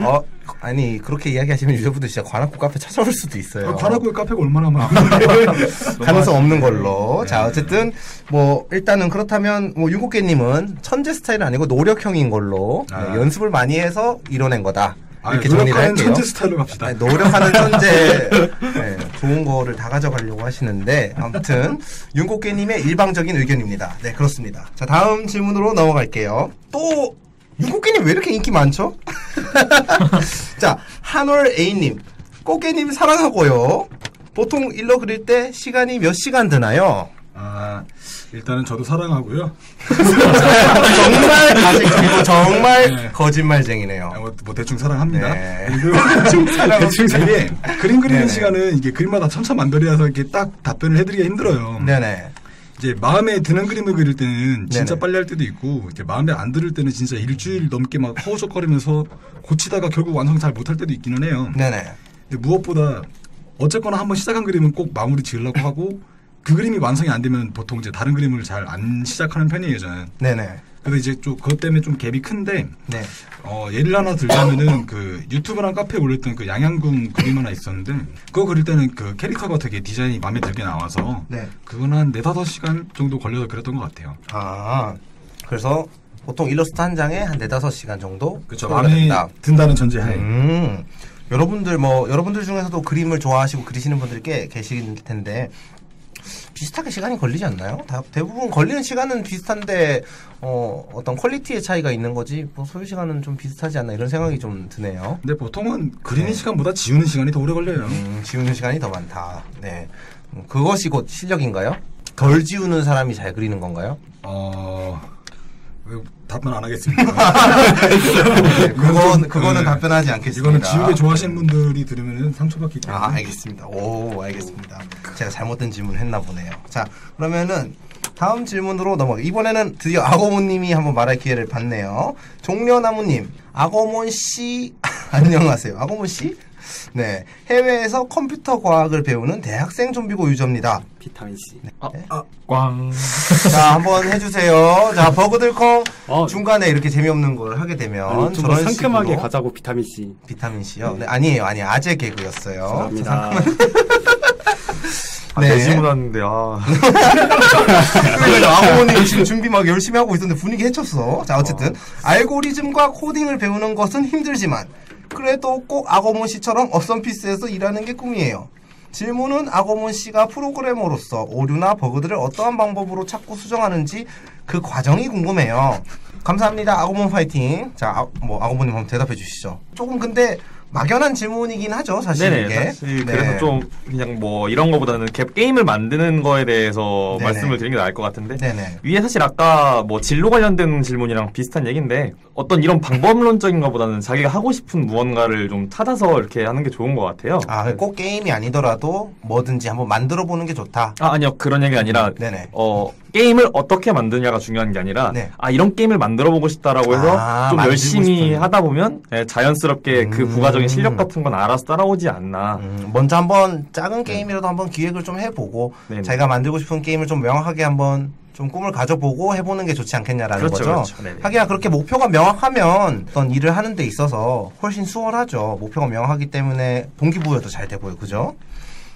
[SPEAKER 1] 어, 아니 그렇게 이야기하시면 유저분들 진짜 관악구 카페 찾아올 수도 있어요.
[SPEAKER 2] 관악구에 카페가 얼마나 많은데.
[SPEAKER 1] 가능성 없는 걸로. 자, 어쨌든 뭐 일단은 그렇다면 뭐 유국계님은 천재 스타일은 아니고 노력형인 걸로 네,
[SPEAKER 2] 아.
[SPEAKER 1] 연습을 많이 해서 이뤄낸 거다.
[SPEAKER 2] 아,
[SPEAKER 1] 이렇게 정리를
[SPEAKER 2] 노력하는
[SPEAKER 1] 할게요.
[SPEAKER 2] 천재 스타일로 갑시다.
[SPEAKER 1] 아니, 노력하는 천재 네, 좋은 거를 다 가져가려고 하시는데 아무튼 윤곡계님의 일방적인 의견입니다. 네 그렇습니다. 자 다음 질문으로 넘어갈게요. 또 윤곡계님 왜 이렇게 인기 많죠? 자 한월 A님 꽃게님 사랑하고요. 보통 일러 그릴 때 시간이 몇 시간 드나요?
[SPEAKER 2] 아, 일단은 저도 사랑하고요.
[SPEAKER 1] 정말 그리고 정말
[SPEAKER 2] 네.
[SPEAKER 1] 거짓말쟁이네요.
[SPEAKER 2] 아, 뭐, 뭐 대충 사랑합니다.
[SPEAKER 1] 네.
[SPEAKER 2] 대충
[SPEAKER 1] 사랑합니다.
[SPEAKER 2] 이게 그림 그리는
[SPEAKER 1] 네네.
[SPEAKER 2] 시간은 이게 그림마다 천차만별이라서 이렇게 딱 답변을 해드리기가 힘들어요.
[SPEAKER 1] 네네.
[SPEAKER 2] 이제 마음에 드는 그림을 그릴 때는 진짜
[SPEAKER 1] 네네.
[SPEAKER 2] 빨리 할 때도 있고 이렇게 마음에 안 들을 때는 진짜 일주일 넘게 막 허우적거리면서 고치다가 결국 완성 잘 못할 때도 있기는 해요.
[SPEAKER 1] 네네.
[SPEAKER 2] 근데 무엇보다 어쨌거나 한번 시작한 그림은 꼭 마무리 지으려고 하고 그 그림이 완성이 안 되면 보통 이제 다른 그림을 잘 안 시작하는 편이에요 저는.
[SPEAKER 1] 네네.
[SPEAKER 2] 그래서 이제 좀 그것 때문에 좀 갭이 큰데
[SPEAKER 1] 네.
[SPEAKER 2] 어, 예를 하나 들자면은 그 유튜브랑 카페에 올렸던 그 양양궁 그림 하나 있었는데 그거 그릴 때는 그 캐릭터가 되게 디자인이 마음에 들게 나와서
[SPEAKER 1] 네.
[SPEAKER 2] 그건 한 네다섯 시간 정도 걸려서 그렸던 것 같아요.
[SPEAKER 1] 아, 그래서 보통 일러스트 한 장에 한 네다섯 시간 정도
[SPEAKER 2] 그렇죠.
[SPEAKER 1] 소요가
[SPEAKER 2] 마음에
[SPEAKER 1] 된다.
[SPEAKER 2] 든다는 전제하에.
[SPEAKER 1] 음, 여러분들 뭐 여러분들 중에서도 그림을 좋아하시고 그리시는 분들이 꽤 계실 텐데 비슷하게 시간이 걸리지 않나요? 다, 대부분 걸리는 시간은 비슷한데 어, 어떤 퀄리티의 차이가 있는 거지 뭐 소요 시간은 좀 비슷하지 않나 이런 생각이 좀 드네요.
[SPEAKER 2] 근데 보통은 그리는
[SPEAKER 1] 네.
[SPEAKER 2] 시간보다 지우는 시간이 더 오래 걸려요.
[SPEAKER 1] 음, 지우는 시간이 더 많다. 네, 음, 그것이 곧 실력인가요? 덜 지우는 사람이 잘 그리는 건가요?
[SPEAKER 2] 어, 그 답변 안 하겠습니다.
[SPEAKER 1] 네, 그건 그거는
[SPEAKER 2] 네.
[SPEAKER 1] 답변하지 않겠습니다.
[SPEAKER 2] 이거는 지우개 좋아하시는 분들이 들으면 상처받기 때문에.
[SPEAKER 1] 아, 알겠습니다. 오, 알겠습니다. 제가 잘못된 질문을 했나 보네요. 자, 그러면은 다음 질문으로 넘어가. 이번에는 드디어 아고모님이 한번 말할 기회를 받네요. 종려나무님, 아고몬 씨, 안녕하세요. 아고몬 씨? 네, 해외에서 컴퓨터 과학을 배우는 대학생 좀비고 유저입니다.
[SPEAKER 4] 비타민 C.
[SPEAKER 3] 꽝.
[SPEAKER 1] 자, 한번 해주세요. 자, 버그들콩
[SPEAKER 4] 어.
[SPEAKER 1] 중간에 이렇게 재미없는 걸 하게 되면
[SPEAKER 4] 아니,
[SPEAKER 1] 저런
[SPEAKER 4] 상큼하게
[SPEAKER 1] 식으로
[SPEAKER 4] 가자고 비타민 C.
[SPEAKER 1] 비타민 C요. 네, 아니에요, 아니에요. 아재 개그였어요.
[SPEAKER 4] 죄송합니다.
[SPEAKER 5] 아,
[SPEAKER 1] 네.
[SPEAKER 5] 네. 질문 왔는데 아.
[SPEAKER 1] 그러니까 아고모님 지금 준비 막 열심히 하고 있었는데 분위기 해쳤어. 자 어쨌든 알고리즘과 코딩을 배우는 것은 힘들지만 그래도 꼭 아고몬 씨처럼 업선피스에서 일하는 게 꿈이에요. 질문은 아고몬 씨가 프로그래머로서 오류나 버그들을 어떠한 방법으로 찾고 수정하는지 그 과정이 궁금해요. 감사합니다. 아고몬 파이팅. 자, 아, 뭐 아고몬님 한번 대답해 주시죠. 조금 근데 막연한 질문이긴 하죠, 사실
[SPEAKER 5] 네네.
[SPEAKER 1] 이게.
[SPEAKER 5] 사실
[SPEAKER 1] 네.
[SPEAKER 5] 그래서 좀 그냥 뭐 이런 거보다는 갭 게임을 만드는 거에 대해서
[SPEAKER 1] 네네.
[SPEAKER 5] 말씀을 드리는 게 나을 것 같은데
[SPEAKER 1] 네네.
[SPEAKER 5] 위에 사실 아까 뭐 진로 관련된 질문이랑 비슷한 얘기인데 어떤 이런 방법론적인 것보다는 자기가 하고 싶은 무언가를 좀 찾아서 이렇게 하는 게 좋은 것 같아요.
[SPEAKER 1] 아, 꼭 게임이 아니더라도 뭐든지 한번 만들어 보는 게 좋다.
[SPEAKER 5] 아, 아니요 그런 얘기가 아니라
[SPEAKER 1] 네네.
[SPEAKER 5] 어 게임을 어떻게 만드냐가 중요한 게 아니라
[SPEAKER 1] 네.
[SPEAKER 5] 아 이런 게임을 만들어 보고 싶다라고 해서
[SPEAKER 1] 아,
[SPEAKER 5] 좀 열심히. 하다 보면 예, 자연스럽게 그
[SPEAKER 1] 음.
[SPEAKER 5] 부가적인 실력 같은 건 알아서 따라오지 않나.
[SPEAKER 1] 음, 먼저 한번 작은 게임이라도 한번 기획을 좀 해보고
[SPEAKER 5] 네네.
[SPEAKER 1] 자기가 만들고 싶은 게임을 좀 명확하게 한번 좀 꿈을 가져보고 해보는 게 좋지 않겠냐라는
[SPEAKER 5] 그렇죠,
[SPEAKER 1] 거죠.
[SPEAKER 5] 그렇죠. 네네.
[SPEAKER 1] 하기야 그렇게 목표가 명확하면 어떤 일을 하는 데 있어서 훨씬 수월하죠. 목표가 명확하기 때문에 동기부여도 잘 되고요, 그죠?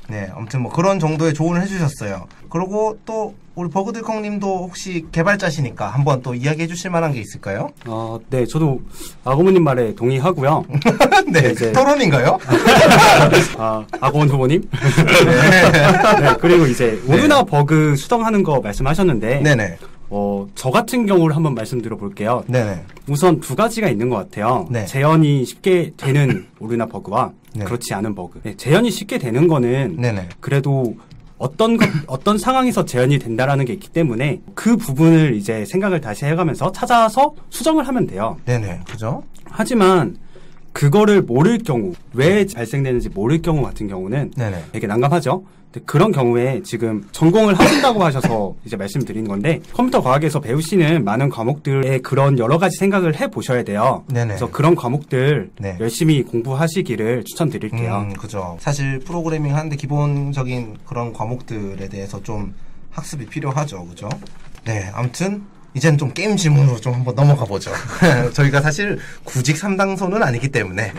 [SPEAKER 1] 네, 아무튼 뭐 그런 정도의 조언을 해주셨어요. 그리고 또 우리 버그들콩님도 혹시 개발자시니까 한번 또 이야기해 주실 만한 게 있을까요?
[SPEAKER 4] 어, 네, 저도 아고모님 말에 동의하고요.
[SPEAKER 1] 네,
[SPEAKER 4] 이제-
[SPEAKER 1] 토론인가요?
[SPEAKER 4] 아, 아고몬 후보님. 네, 그리고 이제 오류나 버그 수정하는 거 말씀하셨는데,
[SPEAKER 1] 네네,
[SPEAKER 4] 어, 저 같은 경우를 한번 말씀드려 볼게요.
[SPEAKER 1] 네네.
[SPEAKER 4] 우선 두 가지가 있는 것 같아요.
[SPEAKER 1] 네.
[SPEAKER 4] 재현이 쉽게 되는 오류나 버그와
[SPEAKER 1] 네.
[SPEAKER 4] 그렇지 않은 버그. 네, 재현이 쉽게 되는 거는
[SPEAKER 1] 네네.
[SPEAKER 4] 그래도 어떤 것, 어떤 상황에서 재현이 된다라는 게 있기 때문에 그 부분을 이제 생각을 다시 해가면서 찾아서 수정을 하면 돼요.
[SPEAKER 1] 네네. 그죠?
[SPEAKER 4] 하지만 그거를 모를 경우, 왜 발생되는지 모를 경우 같은 경우는
[SPEAKER 1] 네네.
[SPEAKER 4] 되게 난감하죠. 그런 경우에 지금 전공을 하신다고 하셔서 이제 말씀드리는 건데 컴퓨터 과학에서 배우시는 많은 과목들의 그런 여러 가지 생각을 해 보셔야 돼요.
[SPEAKER 1] 네네.
[SPEAKER 4] 그래서 그런 과목들
[SPEAKER 1] 네.
[SPEAKER 4] 열심히 공부하시기를 추천드릴게요.
[SPEAKER 1] 음, 그죠. 사실 프로그래밍 하는데 기본적인 그런 과목들에 대해서 좀 학습이 필요하죠. 그죠? 네, 아무튼 이제는 좀 게임 질문으로 좀 한번 넘어가 보죠. 저희가 사실 구직 삼당소는 아니기 때문에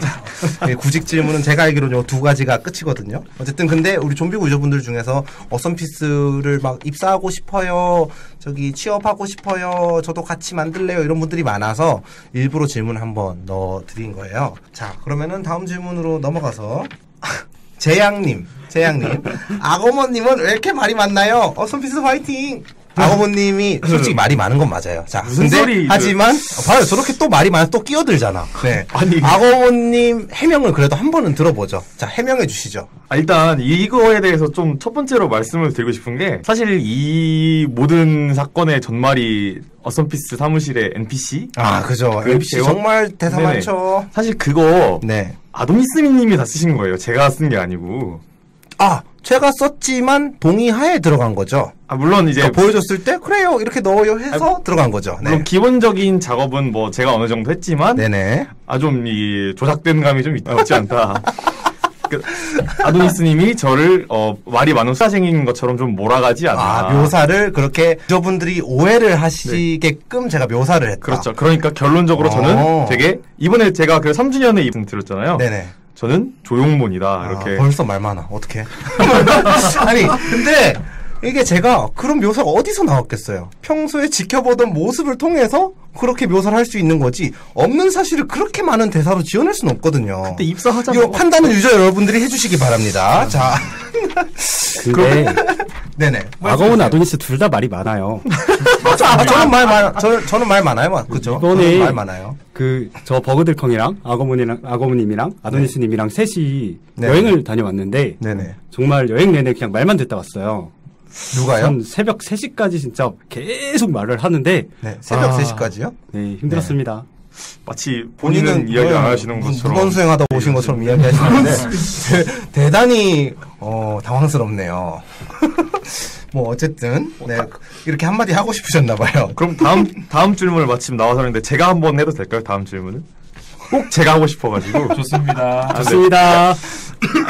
[SPEAKER 1] 구직 질문은 제가 알기로 두 가지가 끝이거든요. 어쨌든 근데 우리 좀비 유저분들 중에서 어썸피스를 막 입사하고 싶어요. 저기 취업하고 싶어요. 저도 같이 만들래요. 이런 분들이 많아서 일부러 질문 한번 넣어 드린 거예요. 자, 그러면은 다음 질문으로 넘어가서 재양님, 재양님, 악어머님은 왜 이렇게 말이 많나요? 어썸피스 화이팅! 악어머님이 솔직히 말이 많은 건 맞아요. 자,
[SPEAKER 5] 무슨
[SPEAKER 1] 근데
[SPEAKER 5] 소리,
[SPEAKER 1] 하지만 어, 봐요, 저렇게 또 말이 많아 또 끼어들잖아. 네,
[SPEAKER 5] 아니.
[SPEAKER 1] 악어머님 해명을 그래도 한 번은 들어보죠. 자, 해명해 주시죠.
[SPEAKER 5] 아, 일단 이거에 대해서 좀 첫 번째로 말씀을 드리고 싶은 게 사실 이 모든 사건의 전말이 어썸피스 사무실의 NPC
[SPEAKER 1] 아, 그죠.
[SPEAKER 5] 그
[SPEAKER 1] NPC
[SPEAKER 5] 대화-
[SPEAKER 1] 정말 대사
[SPEAKER 5] 네네.
[SPEAKER 1] 많죠.
[SPEAKER 5] 사실 그거
[SPEAKER 1] 네.
[SPEAKER 5] 아도미스미님이 다 쓰신 거예요. 제가 쓴 게 아니고.
[SPEAKER 1] 아, 제가 썼지만 동의하에 들어간 거죠.
[SPEAKER 5] 아 물론 이제
[SPEAKER 1] 그러니까 보여줬을 때 그래요 이렇게 넣어요 해서 들어간 거죠.
[SPEAKER 5] 물론
[SPEAKER 1] 네.
[SPEAKER 5] 기본적인 작업은 뭐 제가 어느 정도 했지만
[SPEAKER 1] 네네.
[SPEAKER 5] 아좀 이 조작된 감이 좀 있- 없지 않다. 그, 아도니스님이 저를 어, 말이 많은 수다쟁이인 것처럼 좀 몰아가지 않나.
[SPEAKER 1] 아, 묘사를 그렇게 저분들이 오해를 하시게끔 제가 묘사를 했다.
[SPEAKER 5] 그렇죠. 그러니까 결론적으로
[SPEAKER 1] 어.
[SPEAKER 5] 저는 되게 이번에 제가 그 3주년에 이분 드렸잖아요.
[SPEAKER 1] 네네.
[SPEAKER 5] 저는 조용몬이다 이렇게.
[SPEAKER 1] 아, 벌써 말 많아. 어떻게? 아니, 근데 이게 제가 그런 묘사가 어디서 나왔겠어요? 평소에 지켜보던 모습을 통해서 그렇게 묘사를 할 수 있는 거지. 없는 사실을 그렇게 많은 대사로 지어낼 수는 없거든요.
[SPEAKER 5] 그때 입사하자마자
[SPEAKER 1] 이거 판단은 유저 여러분들이 해주시기 바랍니다. 자,
[SPEAKER 4] 근데
[SPEAKER 1] 네네.
[SPEAKER 4] 악어운 아도니스 둘 다 말이 많아요.
[SPEAKER 1] 아, 저는 말 많아. 저, 저는 말 많아요. 막. 그죠?
[SPEAKER 4] 이번에
[SPEAKER 1] 저는 말 많아요.
[SPEAKER 4] 그 저 버그들컹이랑 악어머니랑 악어머님이랑 아도니스님이랑 셋이
[SPEAKER 1] 네.
[SPEAKER 4] 여행을 다녀왔는데
[SPEAKER 1] 네네.
[SPEAKER 4] 정말 여행 내내 그냥 말만 듣다 왔어요.
[SPEAKER 1] 누가요?
[SPEAKER 4] 한 새벽 3시까지 진짜 계속 말을 하는데
[SPEAKER 1] 네. 새벽
[SPEAKER 4] 아,
[SPEAKER 1] 3시까지요?
[SPEAKER 4] 네 힘들었습니다.
[SPEAKER 5] 마치 본인은 이야기 안 하시는 것처럼.
[SPEAKER 1] 무건 수행하다 오신 것처럼 이야기하시는데 대- 대단히 어, 당황스럽네요. 뭐 어쨌든 네 이렇게 한마디 하고 싶으셨나 봐요.
[SPEAKER 5] 그럼 다음 다음 질문을 마침 나와서 하는데 제가 한번 해도 될까요? 다음 질문은 꼭 제가 하고 싶어가지고
[SPEAKER 3] 좋습니다.
[SPEAKER 5] 아, 네.
[SPEAKER 4] 좋습니다.
[SPEAKER 5] 아,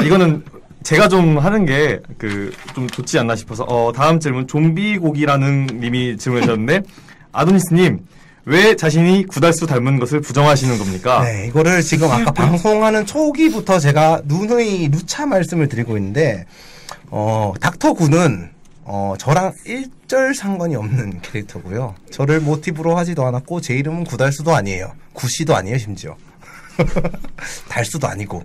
[SPEAKER 5] 이거는 제가 좀 하는 게 그 좀 좋지 않나 싶어서 어 다음 질문 좀비 고기라는 님이 질문하셨는데 아도니스님 왜 자신이 구달수 닮은 것을 부정하시는 겁니까?
[SPEAKER 1] 네 이거를 지금 아까 방송하는 초기부터 제가 누누이 누차 말씀을 드리고 있는데 어 닥터 군은 어 저랑 일절 상관이 없는 캐릭터고요. 저를 모티브로 하지도 않았고 제 이름은 구달수도 아니에요. 구씨도 아니에요 심지어. 달수도 아니고.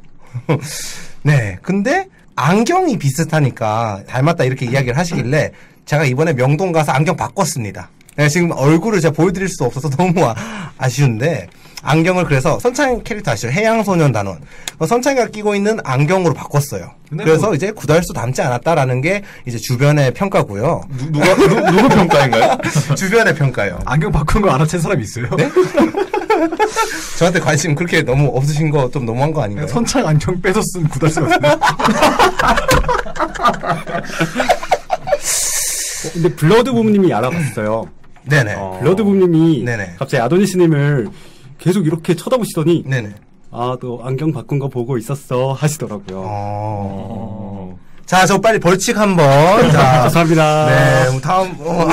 [SPEAKER 1] 네. 근데 안경이 비슷하니까 닮았다 이렇게 이야기를 하시길래 제가 이번에 명동 가서 안경 바꿨습니다. 네, 지금 얼굴을 제가 보여드릴 수 없어서 너무 아, 아쉬운데 안경을 그래서 선창 캐릭터 아시죠? 해양소년 단원. 어, 선창이가 끼고 있는 안경으로 바꿨어요. 그래서
[SPEAKER 2] 뭐-
[SPEAKER 1] 이제 구달수 닮지 않았다라는 게 이제 주변의 평가고요.
[SPEAKER 5] 누, 누가 누, 누구 평가인가요?
[SPEAKER 1] 주변의 평가요.
[SPEAKER 2] 안경 바꾼 거 알아챈 사람 있어요?
[SPEAKER 1] 저한테 관심 그렇게 너무 없으신 거 좀 너무한 거 아닌가요?
[SPEAKER 2] 선창 안경 빼서 쓴 구달수 같은데.
[SPEAKER 4] 어, 근데 블러드 부모님이 알아봤어요.
[SPEAKER 1] 네네.
[SPEAKER 5] 어.
[SPEAKER 4] 블러드 부모님이
[SPEAKER 1] 네네.
[SPEAKER 4] 갑자기 아도니스님을 계속 이렇게 쳐다보시더니
[SPEAKER 1] 네네.
[SPEAKER 4] 아너 안경 바꾼 거 보고 있었어 하시더라고요.
[SPEAKER 1] 어.
[SPEAKER 5] 어.
[SPEAKER 1] 자, 저 빨리 벌칙 한번. 자,
[SPEAKER 4] 감사합니다.
[SPEAKER 1] 네, 다음. 어,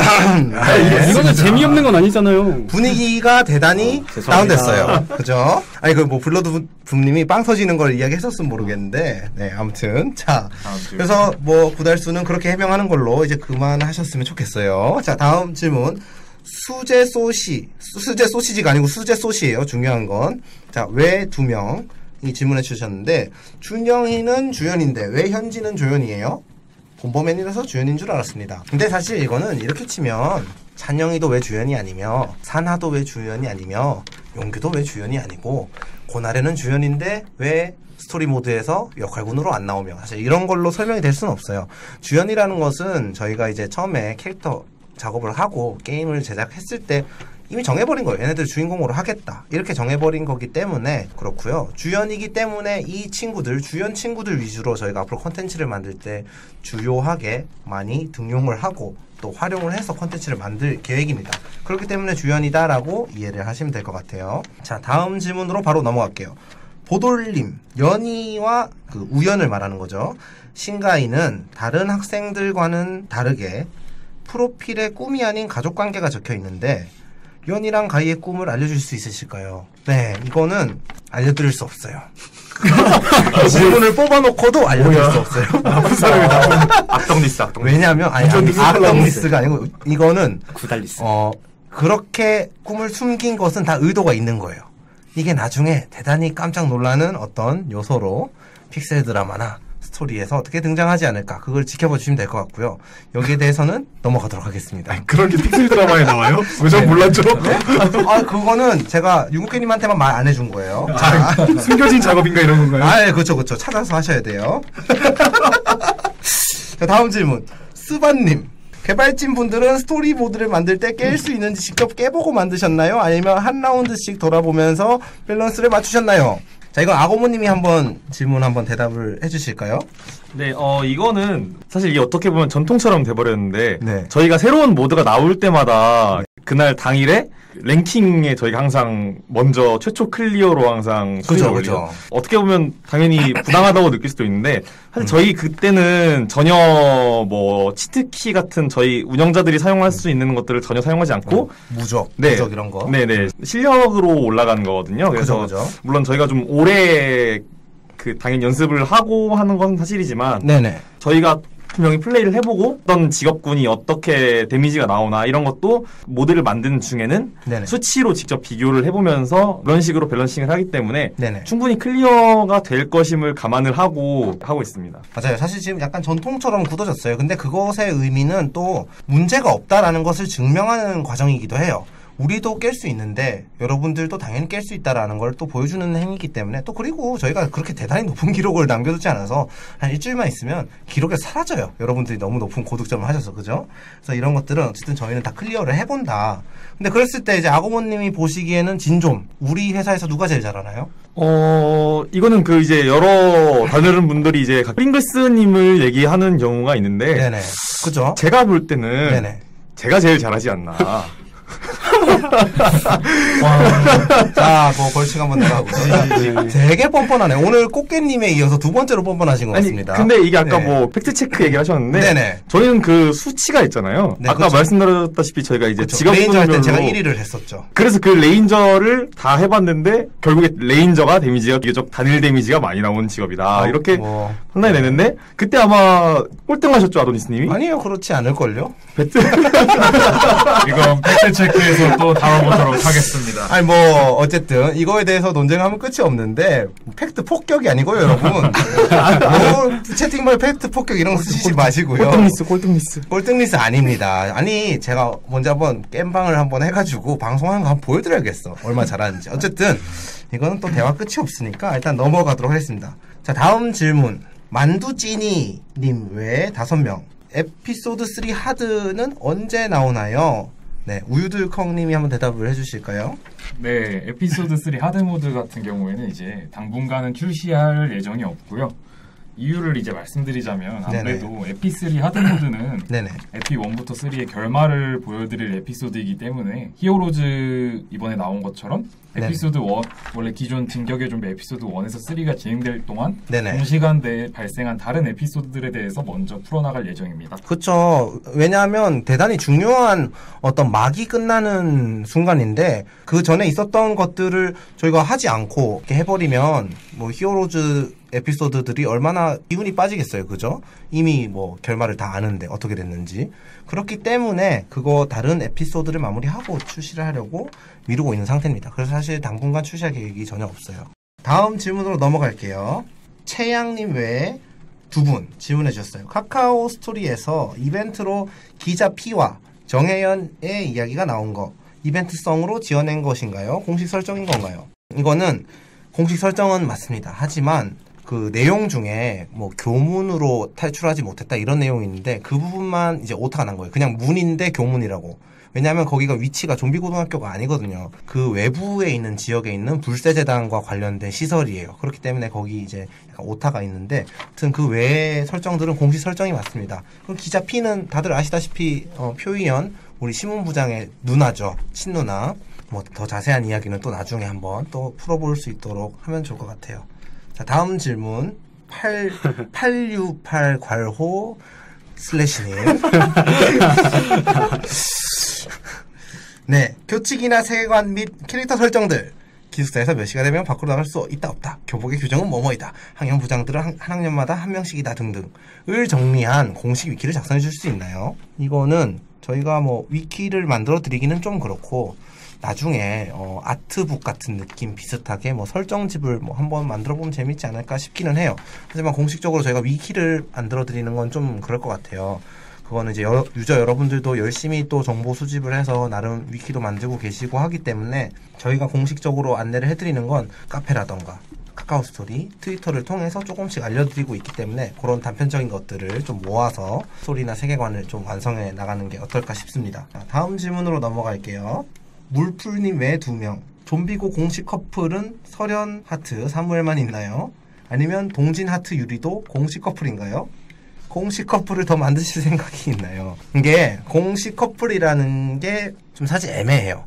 [SPEAKER 1] 네.
[SPEAKER 4] 이거는 재미없는 건 아니잖아요.
[SPEAKER 1] 분위기가 대단히
[SPEAKER 4] 어.
[SPEAKER 1] 다운됐어요. 그죠? 아니, 그 뭐, 블러드 부- 부님이 빵 터지는 걸 이야기했었으면 모르겠는데, 네, 아무튼. 자. 그래서 뭐, 구달수는 그렇게 해명하는 걸로 이제 그만하셨으면 좋겠어요. 자, 다음 질문. 수제 소시, 수- 수제 소시지가 아니고 수제 소시예요. 중요한 건. 자, 왜 두 명? 이 질문해 주셨는데, 준영이는 주연인데, 왜 현지는 조연이에요? 본범맨이라서 주연인 줄 알았습니다. 근데 사실 이거는 이렇게 치면 찬영이도 왜 주연이 아니며 산하도 왜 주연이 아니며 용규도 왜 주연이 아니고 고나래는 주연인데 왜 스토리 모드에서 역할군으로 안 나오며 사실 이런 걸로 설명이 될 수는 없어요. 주연이라는 것은 저희가 이제 처음에 캐릭터 작업을 하고 게임을 제작했을 때 이미 정해버린 거예요. 얘네들 주인공으로 하겠다. 이렇게 정해버린 거기 때문에 그렇고요. 주연이기 때문에 이 친구들, 주연 친구들 위주로 저희가 앞으로 컨텐츠를 만들 때 주요하게 많이 등용을 하고 또 활용을 해서 컨텐츠를 만들 계획입니다. 그렇기 때문에 주연이다라고 이해를 하시면 될 것 같아요. 자, 다음 질문으로 바로 넘어갈게요. 보돌님, 연희와 그 우연을 말하는 거죠. 신가인은 다른 학생들과는 다르게 프로필에 꿈이 아닌 가족 관계가 적혀 있는데 연이랑 가이의 꿈을 알려줄 수 있으실까요? 네, 이거는 알려드릴 수 없어요. 질문을 뽑아놓고도 알려드릴 수 없어요.
[SPEAKER 5] 악덕리스, 악덕리스.
[SPEAKER 1] 왜냐하면 아니, 아니 악덕리스가 아니고 이거는
[SPEAKER 4] 구달리스.
[SPEAKER 1] 어 그렇게 꿈을 숨긴 것은 다 의도가 있는 거예요. 이게 나중에 대단히 깜짝 놀라는 어떤 요소로 픽셀 드라마나 스토리에서 어떻게 등장하지 않을까 그걸 지켜봐 주시면 될 것 같고요. 여기에 대해서는 넘어가도록 하겠습니다.
[SPEAKER 2] 그런 게 픽셀 드라마에 나와요? 왜 전 몰랐죠?
[SPEAKER 1] 아 그거는 제가 윤꽃게님한테만 말 안 해준 거예요. 자,
[SPEAKER 2] 숨겨진 작업인가 이런 건가요?
[SPEAKER 1] 아, 예, 그렇죠, 그렇죠. 찾아서 하셔야 돼요. 자, 다음 질문. 스바님. 개발진 분들은 스토리보드를 만들 때 깰 수 있는지 직접 깨보고 만드셨나요? 아니면 한 라운드씩 돌아보면서 밸런스를 맞추셨나요? 자, 이건 아고모님이 한번 질문 한번 대답을 해주실까요?
[SPEAKER 5] 네, 어, 이거는 사실 이게 어떻게 보면 전통처럼 돼버렸는데,
[SPEAKER 1] 네.
[SPEAKER 5] 저희가 새로운 모드가 나올 때마다 그날 당일에 랭킹에 저희가 항상 먼저 최초 클리어로 항상
[SPEAKER 1] 그죠, 그죠.
[SPEAKER 5] 어떻게 보면 당연히 부당하다고 느낄 수도 있는데, 사실
[SPEAKER 1] 음.
[SPEAKER 5] 저희 그때는 전혀 뭐 치트키 같은 저희 운영자들이 사용할 수 있는 것들을 전혀 사용하지 않고,
[SPEAKER 1] 무적,
[SPEAKER 5] 네.
[SPEAKER 1] 무적 이런 거.
[SPEAKER 5] 네네 실력으로 올라가는 거거든요. 그래서
[SPEAKER 1] 그죠, 그죠.
[SPEAKER 5] 물론 저희가 좀 오래 그 당연히 연습을 하고 하는 건 사실이지만
[SPEAKER 1] 네네.
[SPEAKER 5] 저희가 분명히 플레이를 해보고 어떤 직업군이 어떻게 데미지가 나오나 이런 것도 모델을 만드는 중에는
[SPEAKER 1] 네네.
[SPEAKER 5] 수치로 직접 비교를 해보면서 그런 식으로 balancing을 하기 때문에
[SPEAKER 1] 네네.
[SPEAKER 5] 충분히 클리어가 될 것임을 감안을 하고 하고 있습니다.
[SPEAKER 1] 맞아요. 사실 지금 약간 전통처럼 굳어졌어요. 근데 그것의 의미는 또 문제가 없다라는 것을 증명하는 과정이기도 해요. 우리도 깰 수 있는데 여러분들도 당연히 깰 수 있다라는 걸 또 보여주는 행위이기 때문에 또 그리고 저희가 그렇게 대단히 높은 기록을 남겨두지 않아서 한 일주일만 있으면 기록에 사라져요. 여러분들이 너무 높은 고득점을 하셔서 그죠? 그래서 이런 것들은 어쨌든 저희는 다 클리어를 해본다. 근데 그랬을 때 이제 아고모님이 보시기에는 진좀 우리 회사에서 누가 제일 잘하나요?
[SPEAKER 5] 어 이거는 그 이제 여러 다른 분들이 이제 프링글스님을 얘기하는 경우가 있는데
[SPEAKER 1] 네네. 그죠?
[SPEAKER 5] 제가 볼 때는
[SPEAKER 1] 네네.
[SPEAKER 5] 제가 제일 잘하지 않나.
[SPEAKER 1] 자, 뭐 벌칙 한번 나가고. 되게 뻔뻔하네. 오늘 꽃게님에 이어서 두 번째로 뻔뻔하신 것
[SPEAKER 5] 아니
[SPEAKER 1] 같습니다.
[SPEAKER 5] 근데 이게 아까
[SPEAKER 1] 네.
[SPEAKER 5] 뭐 팩트 체크 얘기하셨는데
[SPEAKER 1] 네네.
[SPEAKER 5] 저희는 그 수치가 있잖아요.
[SPEAKER 1] 네,
[SPEAKER 5] 아까
[SPEAKER 1] 그렇죠.
[SPEAKER 5] 말씀드렸다시피 저희가 이제
[SPEAKER 1] 그쵸.
[SPEAKER 5] 직업별로
[SPEAKER 1] 레인저 할땐 제가 1위를 했었죠.
[SPEAKER 5] 그래서 그 레인저를 다 해봤는데 결국에 레인저가 데미지가 비교적 단일 데미지가 많이 나오는 직업이다.
[SPEAKER 1] 어,
[SPEAKER 5] 이렇게
[SPEAKER 1] 뭐.
[SPEAKER 5] 판단이 됐는데 그때 아마 꼴등하셨죠 아도니스님이?
[SPEAKER 1] 아니요, 그렇지 않을걸요?
[SPEAKER 5] 배트
[SPEAKER 3] 이건 팩트 체크에서 또 다뤄보도록 하겠습니다.
[SPEAKER 1] 아니, 뭐, 어쨌든, 이거에 대해서 논쟁하면 끝이 없는데, 팩트 폭격이 아니고요, 여러분. 뭐, 채팅방에 팩트 폭격 이런 거 쓰시지 마시고요.
[SPEAKER 5] 꼴등리스 꼴등리스.
[SPEAKER 1] 꼴등리스 아닙니다. 아니, 제가 먼저 한번 겜방을 한번 해가지고 방송하는 거 한번 보여드려야겠어. 얼마 잘하는지. 어쨌든, 이거는 또 대화 끝이 없으니까 일단 넘어가도록 하겠습니다. 자, 다음 질문. 만두찌니님 외에 다섯 명. 에피소드 3 하드는 언제 나오나요? 네, 우유들컹님이 한번 대답을 해주실까요?
[SPEAKER 3] 네, 에피소드 3 하드 모드 같은 경우에는 이제 당분간은 출시할 예정이 없고요. 이유를 이제 말씀드리자면 아무래도 에피 3 하드 모드는. 에피 1부터 3의 결말을 보여드릴 에피소드이기 때문에 히어로즈 이번에 나온 것처럼. 에피소드 1 원래 기존 진격의 좀비 에피소드 1에서 3가 진행될 동안
[SPEAKER 1] 네네.
[SPEAKER 3] 동시간대에 발생한 다른 에피소드들에 대해서 먼저 풀어나갈 예정입니다.
[SPEAKER 1] 그쵸. 왜냐하면 대단히 중요한 어떤 막이 끝나는 순간인데 그 전에 있었던 것들을 저희가 하지 않고 이렇게 해버리면 뭐 히어로즈 에피소드들이 얼마나 기운이 빠지겠어요. 그죠? 이미 뭐 결말을 다 아는데 어떻게 됐는지. 그렇기 때문에 그거 다른 에피소드를 마무리하고 출시를 하려고 미루고 있는 상태입니다. 그래서 사실 당분간 출시할 계획이 전혀 없어요. 다음 질문으로 넘어갈게요. 채양님 외에 두 분 질문해 주셨어요. 카카오 스토리에서 이벤트로 기자 P와 정혜연의 이야기가 나온 거 이벤트성으로 지어낸 것인가요? 공식 설정인 건가요? 이거는 공식 설정은 맞습니다. 하지만 그 내용 중에 뭐 교문으로 탈출하지 못했다 이런 내용이 있는데 그 부분만 이제 오타가 난 거예요. 그냥 문인데 교문이라고. 왜냐하면 거기가 위치가 좀비 고등학교가 아니거든요. 그 외부에 있는 지역에 있는 불세 재단과 관련된 시설이에요. 그렇기 때문에 거기 이제 약간 오타가 있는데, 아무튼 그 외의 설정들은 공식 설정이 맞습니다. 그럼 기자 P는 다들 아시다시피 어, 표희연 우리 신문부장의 누나죠, 친누나. 뭐 더 자세한 이야기는 또 나중에 한번 또 풀어볼 수 있도록 하면 좋을 것 같아요. 자 다음 질문 8 868 괄호 슬래시님 네, 교칙이나 세계관 및 캐릭터 설정들. 기숙사에서 몇 시가 되면 밖으로 나갈 수 있다 없다. 교복의 규정은 뭐뭐이다. 학년 부장들은 한, 한 학년마다 한 명씩이다 등등을 정리한 공식 위키를 작성해 줄 수 있나요? 이거는 저희가 뭐 위키를 만들어 드리기는 좀 그렇고 나중에 어, 아트북 같은 느낌 비슷하게 뭐 설정집을 뭐 한번 만들어 보면 재밌지 않을까 싶기는 해요. 하지만 공식적으로 저희가 위키를 만들어 드리는 건 좀 그럴 것 같아요. 그거는 이제 여러- 유저 여러분들도 열심히 또 정보 수집을 해서 나름 위키도 만들고 계시고 하기 때문에 저희가 공식적으로 안내를 해드리는 건 카페라던가 카카오 스토리, 트위터를 통해서 조금씩 알려드리고 있기 때문에 그런 단편적인 것들을 좀 모아서 스토리나 세계관을 좀 완성해 나가는 게 어떨까 싶습니다. 자, 다음 질문으로 넘어갈게요. 물풀님 외 두 명. 좀비고 공식 커플은 설현 하트 사무엘만 있나요? 아니면 동진 하트 유리도 공식 커플인가요? 공식 커플을 더 만드실 생각이 있나요? 이게 공식 커플이라는 게 좀 사실 애매해요.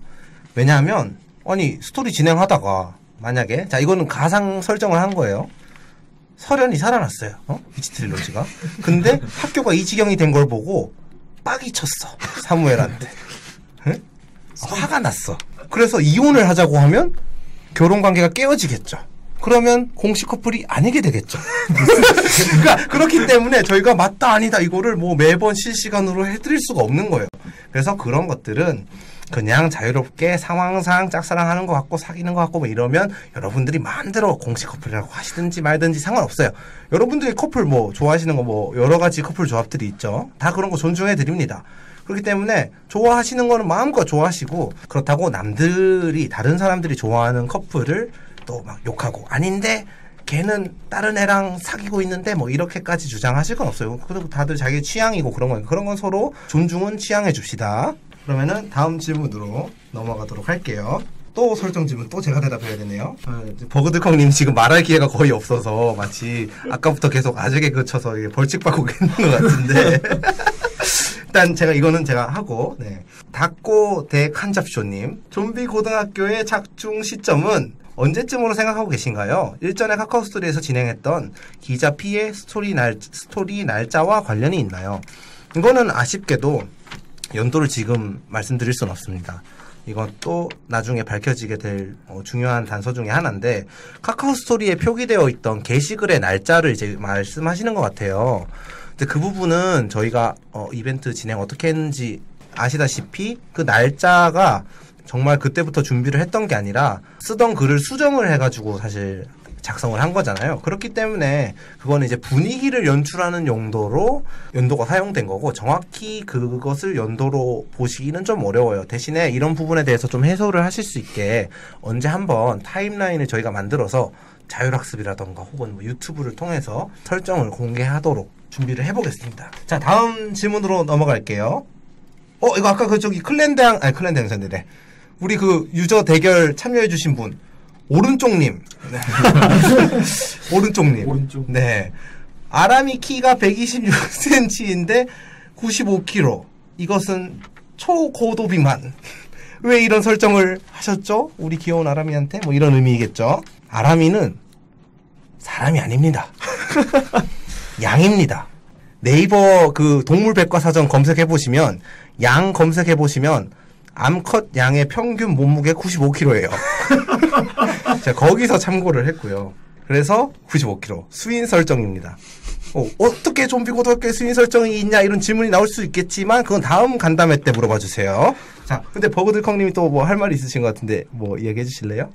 [SPEAKER 1] 왜냐하면 아니 스토리 진행하다가 만약에 자 이거는 가상 설정을 한 거예요. 설현이 살아났어요. 어? 비치 trilogy가. 근데 학교가 이 지경이 된 걸 보고 빡이 쳤어. 사무엘한테. 응? 화가 났어. 그래서 이혼을 하자고 하면 결혼 관계가 깨어지겠죠. 그러면 공식 커플이 아니게 되겠죠. 그러니까 그렇기 때문에 저희가 맞다 아니다 이거를 뭐 매번 실시간으로 해드릴 수가 없는 거예요. 그래서 그런 것들은 그냥 자유롭게 상황상 짝사랑하는 것 같고 사귀는 것 같고 뭐 이러면 여러분들이 마음대로 공식 커플이라고 하시든지 말든지 상관없어요. 여러분들이 커플 뭐 좋아하시는 거 뭐 여러 가지 커플 조합들이 있죠. 다 그런 거 존중해 드립니다. 그렇기 때문에 좋아하시는 거는 마음껏 좋아하시고 그렇다고 남들이 다른 사람들이 좋아하는 커플을 또 막 욕하고 아닌데 걔는 다른 애랑 사귀고 있는데 뭐 이렇게까지 주장하실 건 없어요. 그리고 다들 자기 취향이고 그런 거니까 그런 건 서로 존중은 취향해 줍시다. 그러면은 다음 질문으로 넘어가도록 할게요. 또 설정 질문 또 제가 대답해야 되네요. 어, 버그드콩님 지금 말할 기회가 거의 없어서 마치 아까부터 계속 아재개 그쳐서 이게 벌칙 받고 계는 것 같은데 일단 제가 이거는 제가 하고 네. 닭고 대 칸잡쇼님 좀비 고등학교의 작중 시점은 언제쯤으로 생각하고 계신가요? 일전에 카카오 스토리에서 진행했던 기자 피해 스토리 날 스토리 날짜와 관련이 있나요? 이거는 아쉽게도 연도를 지금 말씀드릴 수는 없습니다. 이건 또 나중에 밝혀지게 될 어, 중요한 단서 중에 하나인데 카카오 스토리에 표기되어 있던 게시글의 날짜를 이제 말씀하시는 것 같아요. 근데 그 부분은 저희가 어, 이벤트 진행 어떻게 했는지 아시다시피 그 날짜가 정말 그때부터 준비를 했던 게 아니라 쓰던 글을 수정을 해가지고 사실 작성을 한 거잖아요. 그렇기 때문에 그거는 이제 분위기를 연출하는 용도로 연도가 사용된 거고 정확히 그것을 연도로 보시기는 좀 어려워요. 대신에 이런 부분에 대해서 좀 해소를 하실 수 있게 언제 한번 타임라인을 저희가 만들어서 자율학습이라던가 혹은 뭐 유튜브를 통해서 설정을 공개하도록 준비를 해보겠습니다. 자, 다음 질문으로 넘어갈게요. 어, 이거 아까 그 저기 클랜대항, 아니 클랜대항 전이래. 우리 그 유저 대결 참여해주신 분. 오른쪽님. 네. 오른쪽님.
[SPEAKER 3] 오른쪽.
[SPEAKER 1] 네. 아람이 키가 126cm인데 95kg. 이것은 초고도 비만. 왜 이런 설정을 하셨죠? 우리 귀여운 아람이한테? 뭐 이런 의미겠죠? 아람이는 사람이 아닙니다. 양입니다. 네이버 그 동물 백과사전 검색해 보시면 양 검색해 보시면 암컷 양의 평균 몸무게 95kg예요. 자, 거기서 참고를 했고요. 그래서 95kg 수인 설정입니다. 어, 어떻게 좀비 고등학교에 수인 설정이 있냐 이런 질문이 나올 수 있겠지만 그건 다음 간담회 때 물어봐 주세요. 자, 근데 버그들컹님이 또 뭐 할 말이 있으신 것 같은데 뭐 얘기해 주실래요?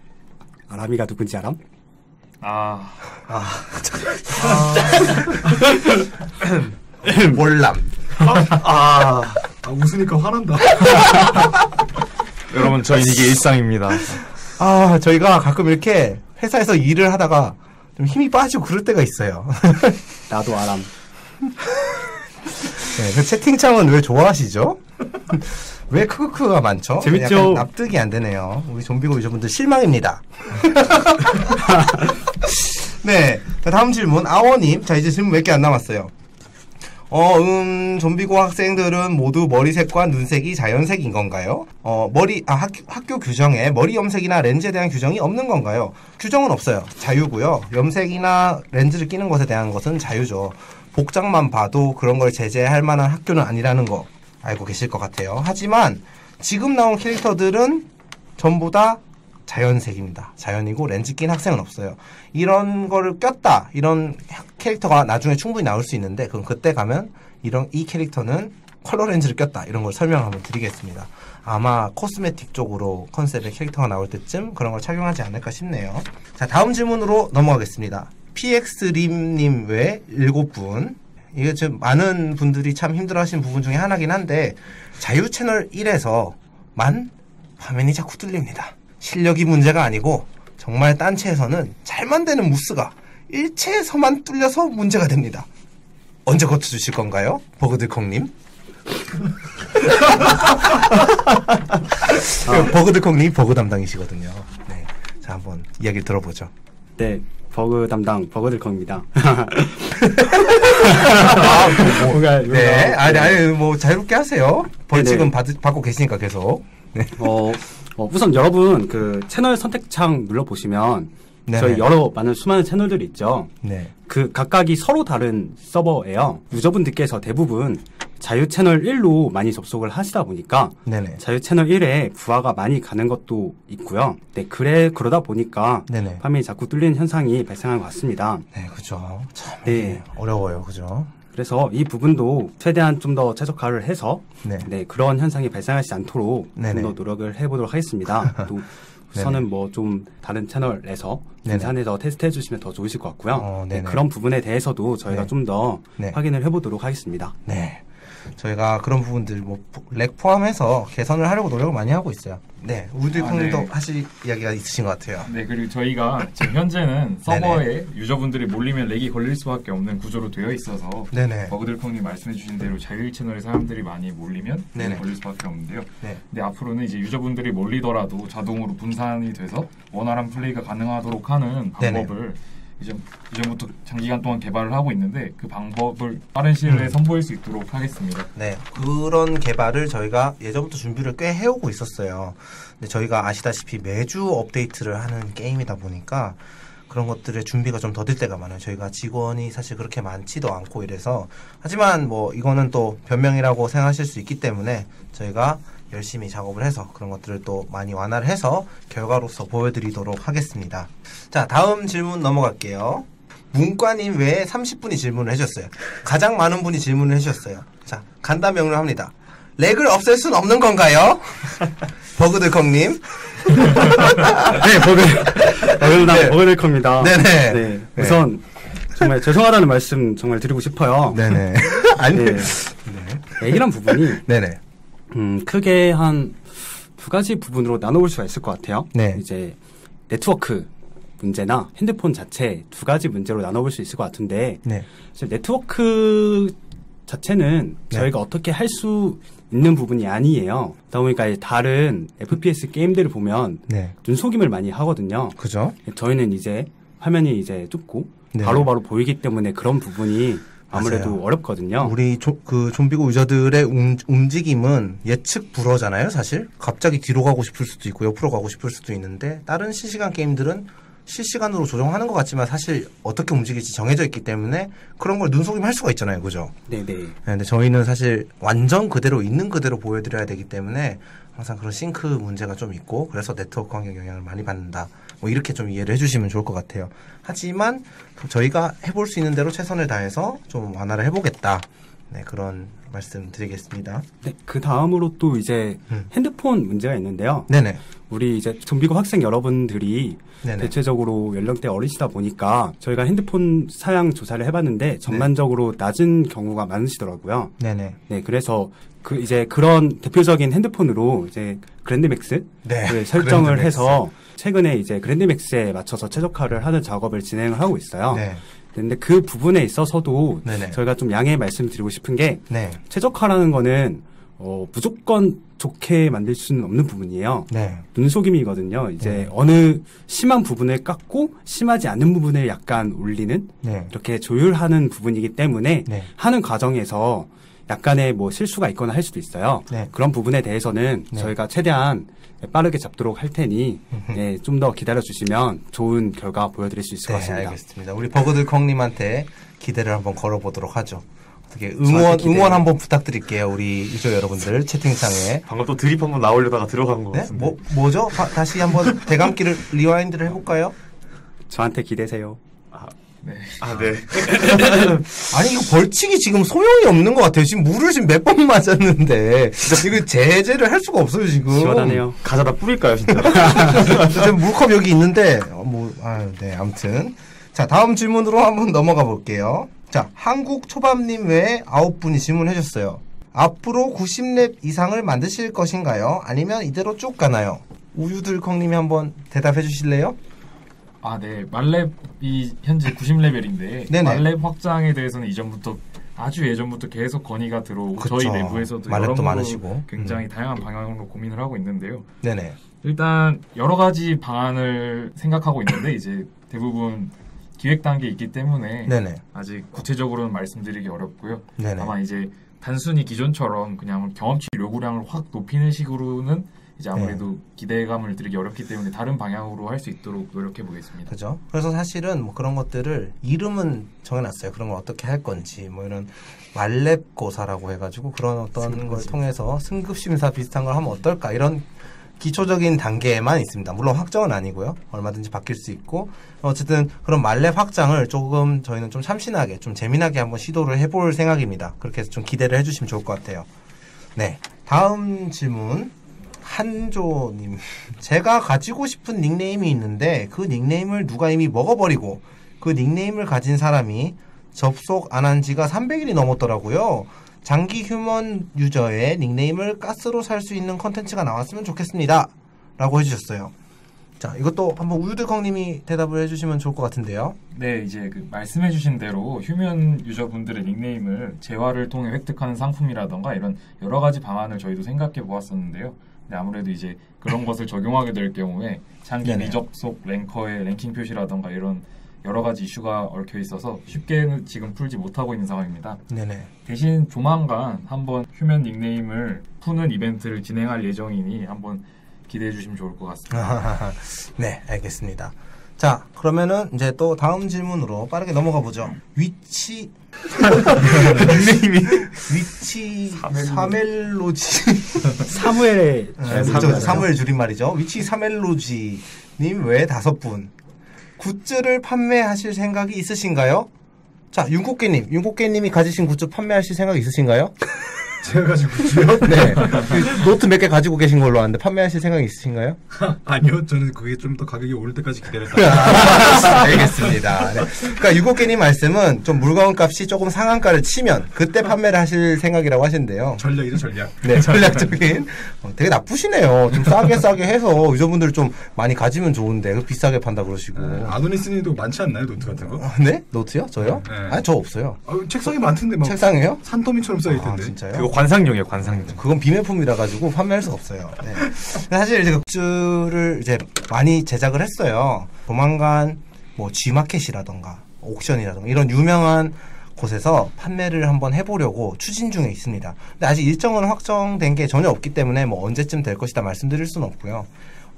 [SPEAKER 4] 아람이가 누군지 알 아?
[SPEAKER 3] 아,
[SPEAKER 1] 몰람.
[SPEAKER 2] 아, 아, 웃으니까 화난다.
[SPEAKER 5] 여러분 저희 이게 일상입니다.
[SPEAKER 1] 아, 저희가 가끔 이렇게 회사에서 일을 하다가 좀 힘이 빠지고 그럴 때가 있어요.
[SPEAKER 4] 나도 아람.
[SPEAKER 1] 네, 그 채팅창은 왜 좋아하시죠? 왜 크크크가 많죠?
[SPEAKER 4] 재밌죠?
[SPEAKER 1] 납득이 안 되네요. 우리 좀비고 유저분들 실망입니다. 네. 자, 다음 질문. 아워님. 자, 이제 질문 몇 개 안 남았어요. 어, 음, 좀비고 학생들은 모두 머리색과 눈색이 자연색인 건가요? 어, 머리, 아, 학, 학교 규정에 머리 염색이나 렌즈에 대한 규정이 없는 건가요? 규정은 없어요. 자유고요. 염색이나 렌즈를 끼는 것에 대한 것은 자유죠. 복장만 봐도 그런 걸 제재할 만한 학교는 아니라는 거 알고 계실 것 같아요. 하지만 지금 나온 캐릭터들은 전부 다 자연색입니다. 자연이고 렌즈 낀 학생은 없어요. 이런 거를 꼈다. 이런 캐릭터가 나중에 충분히 나올 수 있는데 그럼 그때 가면 이런 이 캐릭터는 컬러 렌즈를 꼈다. 이런 걸 설명 한번 드리겠습니다. 아마 코스메틱 쪽으로 컨셉의 캐릭터가 나올 때쯤 그런 걸 착용하지 않을까 싶네요. 자, 다음 질문으로 넘어가겠습니다. PX림님 외 7분. 이게 좀 많은 분들이 참 힘들어 하시는 부분 중에 하나긴 한데 자유 채널 1에서만 화면이 자꾸 뚫립니다. 실력이 문제가 아니고 정말 딴체에서는 잘 만드는 무스가 일체에서만 뚫려서 문제가 됩니다. 언제 고쳐주실 건가요? 버그들콩님? 버그들콩님 버그 담당이시거든요. 네. 자, 한번 이야기를 들어보죠.
[SPEAKER 4] 네, 버그 담당 버그들 겁니다.
[SPEAKER 1] 네.
[SPEAKER 4] 네.
[SPEAKER 1] 아니, 아니, 뭐, 자유롭게 하세요. 벌칙은
[SPEAKER 4] 네네.
[SPEAKER 1] 받, 받고 계시니까 계속. 네.
[SPEAKER 4] 어, 어, 우선 여러분 그 채널 선택창 눌러 보시면
[SPEAKER 1] 네네.
[SPEAKER 4] 저희 여러 많은 수많은 채널들이 있죠.
[SPEAKER 1] 네.
[SPEAKER 4] 그 각각이 서로 다른 서버예요. 유저분들께서 대부분 자유 채널 1로 많이 접속을 하시다 보니까
[SPEAKER 1] 네네.
[SPEAKER 4] 자유 채널 1에 부하가 많이 가는 것도 있고요. 네, 그래 그러다 보니까
[SPEAKER 1] 네네.
[SPEAKER 4] 화면이 자꾸 뚫리는 현상이 발생한 것 같습니다.
[SPEAKER 1] 네, 그죠. 참,
[SPEAKER 4] 네.
[SPEAKER 1] 네. 어려워요, 그죠.
[SPEAKER 4] 그래서 이 부분도 최대한 좀 더 최적화를 해서
[SPEAKER 1] 네.
[SPEAKER 4] 네, 그런 현상이 발생하지 않도록. 좀 더 노력을 해보도록 하겠습니다. 또 우선은 뭐 좀 다른 채널에서. 분산해서 테스트해 주시면 더 좋으실 것 같고요.
[SPEAKER 1] 어,
[SPEAKER 4] 네. 그런 부분에 대해서도 저희가
[SPEAKER 1] 네.
[SPEAKER 4] 좀더
[SPEAKER 1] 네.
[SPEAKER 4] 확인을 해보도록 하겠습니다.
[SPEAKER 1] 네. 저희가 그런 부분들 뭐 렉 포함해서 개선을 하려고 노력을 많이 하고 있어요. 네, 우드콩님도
[SPEAKER 3] 아, 네.
[SPEAKER 1] 하실 이야기가 있으신 것 같아요.
[SPEAKER 3] 네, 그리고 저희가 지금 현재는 서버에 유저분들이 몰리면 렉이 걸릴 수밖에 없는 구조로 되어 있어서
[SPEAKER 1] 네네.
[SPEAKER 3] 버그들콩님 말씀해주신 대로 자율 채널에 사람들이 많이 몰리면
[SPEAKER 1] 네네.
[SPEAKER 3] 걸릴 수밖에 없는데요.
[SPEAKER 1] 네.
[SPEAKER 3] 근데 앞으로는 이제 유저분들이 몰리더라도 자동으로 분산이 돼서 원활한 플레이가 가능하도록 하는
[SPEAKER 1] 네네.
[SPEAKER 3] 방법을 이제 이전부터 장기간 동안 개발을 하고 있는데 그 방법을 빠른 시일 내에
[SPEAKER 1] 음.
[SPEAKER 3] 선보일 수 있도록 하겠습니다.
[SPEAKER 1] 네, 그런 개발을 저희가 예전부터 준비를 꽤 해오고 있었어요. 근데 저희가 아시다시피 매주 업데이트를 하는 게임이다 보니까 그런 것들의 준비가 좀 더딜 때가 많아요. 저희가 직원이 사실 그렇게 많지도 않고 이래서 하지만 뭐 이거는 또 변명이라고 생각하실 수 있기 때문에 저희가 열심히 작업을 해서 그런 것들을 또 많이 완화를 해서 결과로서 보여드리도록 하겠습니다. 자, 다음 질문 넘어갈게요. 문과님 외에 30분이 질문을 해주셨어요. 가장 많은 분이 질문을 해주셨어요. 자, 간단 명료합니다. 렉을 없앨 순 없는 건가요? 버그들콩님.
[SPEAKER 4] 네, 버그 버그
[SPEAKER 1] 네.
[SPEAKER 4] 버그될 겁니다.
[SPEAKER 1] 네네.
[SPEAKER 4] 네, 우선 정말 죄송하다는 말씀 정말 드리고 싶어요.
[SPEAKER 1] 네네. 아니,
[SPEAKER 4] 네. 렉이란 부분이
[SPEAKER 1] 네네.
[SPEAKER 4] 음, 크게 한 두 가지 부분으로 나눠볼 수가 있을 것 같아요.
[SPEAKER 1] 네.
[SPEAKER 4] 이제 네트워크 문제나 핸드폰 자체 두 가지 문제로 나눠볼 수 있을 것 같은데
[SPEAKER 1] 네.
[SPEAKER 4] 네트워크 자체는
[SPEAKER 1] 네.
[SPEAKER 4] 저희가 어떻게 할 수 있는 부분이 아니에요. 그러다 보니까 이 다른 FPS 게임들을 보면
[SPEAKER 1] 네.
[SPEAKER 4] 눈 속임을 많이 하거든요.
[SPEAKER 1] 그죠?
[SPEAKER 4] 저희는 이제 화면이 이제 좁고
[SPEAKER 1] 네.
[SPEAKER 4] 바로바로 보이기 때문에 그런 부분이 아무래도
[SPEAKER 1] 맞아요.
[SPEAKER 4] 어렵거든요.
[SPEAKER 1] 우리 조, 그 좀비고 유저들의 움, 움직임은 예측 불허잖아요, 사실. 갑자기 뒤로 가고 싶을 수도 있고 옆으로 가고 싶을 수도 있는데 다른 실시간 게임들은 실시간으로 조정하는 것 같지만 사실 어떻게 움직일지 정해져 있기 때문에 그런 걸 눈속임 할 수가 있잖아요, 그죠?
[SPEAKER 4] 네네.
[SPEAKER 1] 네, 근데 저희는 사실 완전 그대로 있는 그대로 보여드려야 되기 때문에 항상 그런 싱크 문제가 좀 있고 그래서 네트워크 환경 영향을 많이 받는다. 뭐 이렇게 좀 이해를 해주시면 좋을 것 같아요. 하지만 저희가 해볼 수 있는 대로 최선을 다해서 좀 완화를 해보겠다. 네, 그런 말씀 드리겠습니다.
[SPEAKER 4] 네, 그 다음으로 또 이제
[SPEAKER 1] 음.
[SPEAKER 4] 핸드폰 문제가 있는데요.
[SPEAKER 1] 네네.
[SPEAKER 4] 우리 이제 좀비고 학생 여러분들이
[SPEAKER 1] 네네.
[SPEAKER 4] 대체적으로 연령대 어리시다 보니까 저희가 핸드폰 사양 조사를 해봤는데 전반적으로 낮은 경우가 많으시더라고요.
[SPEAKER 1] 네네.
[SPEAKER 4] 네, 그래서 그 이제 그런 대표적인 핸드폰으로 이제 그랜드맥스
[SPEAKER 1] 네.
[SPEAKER 4] 를 설정을
[SPEAKER 1] 그랜드맥스.
[SPEAKER 4] 해서 최근에 이제 그랜드맥스에 맞춰서 최적화를 하는 작업을 진행을 하고 있어요.
[SPEAKER 1] 네.
[SPEAKER 4] 근데 그 부분에 있어서도
[SPEAKER 1] 네네.
[SPEAKER 4] 저희가 좀 양해 말씀드리고 싶은 게
[SPEAKER 1] 네.
[SPEAKER 4] 최적화라는 거는 어, 무조건 좋게 만들 수는 없는 부분이에요.
[SPEAKER 1] 네.
[SPEAKER 4] 눈속임이거든요. 이제
[SPEAKER 1] 네.
[SPEAKER 4] 어느 심한 부분을 깎고 심하지 않은 부분을 약간 올리는
[SPEAKER 1] 네.
[SPEAKER 4] 이렇게 조율하는 부분이기 때문에
[SPEAKER 1] 네.
[SPEAKER 4] 하는 과정에서 약간의 뭐 실수가 있거나 할 수도 있어요.
[SPEAKER 1] 네.
[SPEAKER 4] 그런 부분에 대해서는
[SPEAKER 1] 네.
[SPEAKER 4] 저희가 최대한 빠르게 잡도록 할 테니 네, 좀 더 기다려 주시면 좋은 결과 보여드릴 수 있을 것
[SPEAKER 1] 네,
[SPEAKER 4] 같습니다.
[SPEAKER 1] 알겠습니다. 우리 버그들콩님한테 기대를 한번 걸어보도록 하죠. 어떻게 응원. 응원 한번 부탁드릴게요 우리 유저 여러분들 채팅창에
[SPEAKER 5] 방금 또 드립 한번 나오려다가 들어간 것
[SPEAKER 1] 네?
[SPEAKER 5] 같은데.
[SPEAKER 1] 뭐 뭐죠? 다, 다시 한번 되감기를 rewind를 해볼까요?
[SPEAKER 4] 저한테 기대세요.
[SPEAKER 3] 네.
[SPEAKER 5] 아, 네.
[SPEAKER 1] 아니 이거 벌칙이 지금 소용이 없는 것 같아요. 지금 물을 지금 몇 번 맞았는데 이거 제재를 할 수가 없어요 지금.
[SPEAKER 4] 시원하네요.
[SPEAKER 5] 가져다 뿌릴까요, 진짜?
[SPEAKER 1] 지금 물컵 여기 있는데 어, 뭐 아유 네 아무튼 자 다음 질문으로 한번 넘어가 볼게요. 자 한국 초밥님 외에 아홉 분이 질문해 주셨어요. 앞으로 90랩 이상을 만드실 것인가요? 아니면 이대로 쭉 가나요? 우유들컹님이 한번 대답해 주실래요?
[SPEAKER 3] 아, 네. 말렙이 현재 90레벨인데
[SPEAKER 1] 네네.
[SPEAKER 3] 말렙 확장에 대해서는 이전부터 아주 예전부터 계속 건의가 들어오고
[SPEAKER 1] 그쵸.
[SPEAKER 3] 저희 내부에서도
[SPEAKER 1] 말렙도 많으시고.
[SPEAKER 3] 굉장히
[SPEAKER 1] 음.
[SPEAKER 3] 다양한 방향으로 고민을 하고 있는데요.
[SPEAKER 1] 네네.
[SPEAKER 3] 일단 여러 가지 방안을 생각하고 있는데 이제 대부분 기획 단계에 있기 때문에
[SPEAKER 1] 네네.
[SPEAKER 3] 아직 구체적으로는 말씀드리기 어렵고요.
[SPEAKER 1] 네네.
[SPEAKER 3] 다만 이제 단순히 기존처럼 그냥 경험치 요구량을 확 높이는 식으로는 이제 아무래도
[SPEAKER 1] 네.
[SPEAKER 3] 기대감을 드리기 어렵기 때문에 다른 방향으로 할 수 있도록 노력해 보겠습니다.
[SPEAKER 1] 그죠? 그래서 사실은 뭐 그런 것들을 이름은 정해놨어요. 그런 걸 어떻게 할 건지 뭐 이런 말렙고사라고 해가지고 그런 어떤 걸 통해서 승급 심사 비슷한 걸 하면 어떨까 이런 기초적인 단계에만 있습니다. 물론 확정은 아니고요. 얼마든지 바뀔 수 있고 어쨌든 그런 말렙 확장을 조금 저희는 좀 참신하게 좀 재미나게 한번 시도를 해볼 생각입니다. 그렇게 해서 좀 기대를 해주시면 좋을 것 같아요. 네, 다음 질문 한조님 제가 가지고 싶은 닉네임이 있는데 그 닉네임을 누가 이미 먹어버리고 그 닉네임을 가진 사람이 접속 안 한 지가 300일이 넘었더라고요. 장기 휴면 유저의 닉네임을 가스로 살 수 있는 컨텐츠가 나왔으면 좋겠습니다. 라고 해주셨어요. 자, 이것도 한번 우유들컹님이 대답을 해주시면 좋을 것 같은데요.
[SPEAKER 3] 네, 이제 그 말씀해주신 대로 휴면 유저분들의 닉네임을 재화를 통해 획득하는 상품이라던가 이런 여러 가지 방안을 저희도 생각해 보았었는데요. 근데 아무래도 이제 그런 것을 적용하게 될 경우에 장기
[SPEAKER 1] 네네.
[SPEAKER 3] 미접속 랭커의 랭킹 표시라던가 이런 여러 가지 이슈가 얽혀 있어서 쉽게는 지금 풀지 못하고 있는 상황입니다.
[SPEAKER 1] 네네.
[SPEAKER 3] 대신 조만간 한번 휴면 닉네임을 푸는 이벤트를 진행할 예정이니 한번 기대해 주시면 좋을 것 같습니다.
[SPEAKER 1] 네, 알겠습니다. 자, 그러면은 이제 또 다음 질문으로 빠르게 넘어가 보죠. 위치
[SPEAKER 5] 닉네임이.
[SPEAKER 1] 위치 사멜로지
[SPEAKER 4] 사무엘의
[SPEAKER 1] 네.
[SPEAKER 4] 모르잖아요.
[SPEAKER 1] 사무엘 줄임말이죠. 위치 사멜로지 님 외에 다섯 분 굿즈를 판매하실 생각이 있으신가요? 자, 윤곡개님, 윤곡개님이 가지신 굿즈 판매하실 생각 있으신가요?
[SPEAKER 2] 제가 가지고 있어요?
[SPEAKER 1] 네. 그 노트 몇 개 가지고 계신 걸로 아는데 판매하실 생각 있으신가요?
[SPEAKER 2] 아니요, 저는 그게 좀 더 가격이 오를 때까지 기다렸다.
[SPEAKER 1] 알겠습니다. 네. 그러니까 유곡개님 말씀은 좀 물건 값이 조금 상한가를 치면 그때 판매를 하실 생각이라고 하시는데요.
[SPEAKER 2] 전략이죠, 전략.
[SPEAKER 1] 네, 전략적인. 어, 되게 나쁘시네요. 좀 싸게 싸게 해서 유저분들 좀 많이 가지면 좋은데 그 비싸게 판다 그러시고.
[SPEAKER 2] 아도니스님도 많지 않나요, 노트 같은 거?
[SPEAKER 1] 어, 네? 노트요? 저요?
[SPEAKER 2] 네.
[SPEAKER 1] 아니 저 없어요.
[SPEAKER 2] 아, 책상이 많던데 막
[SPEAKER 1] 책상에요?
[SPEAKER 2] 산더미처럼 쌓여
[SPEAKER 1] 아
[SPEAKER 2] 있던데.
[SPEAKER 1] 진짜요?
[SPEAKER 5] 그거 관상용이에요, 관상용.
[SPEAKER 1] 그건 비매품이라 가지고 판매할 수가 없어요. 네. 사실 이제 굿즈를 이제 많이 제작을 했어요. 조만간 뭐 G마켓이라던가 옥션이라던가 이런 유명한 곳에서 판매를 한번 해보려고 추진 중에 있습니다. 근데 아직 일정은 확정된 게 전혀 없기 때문에 뭐 언제쯤 될 것이다 말씀드릴 수는 없고요.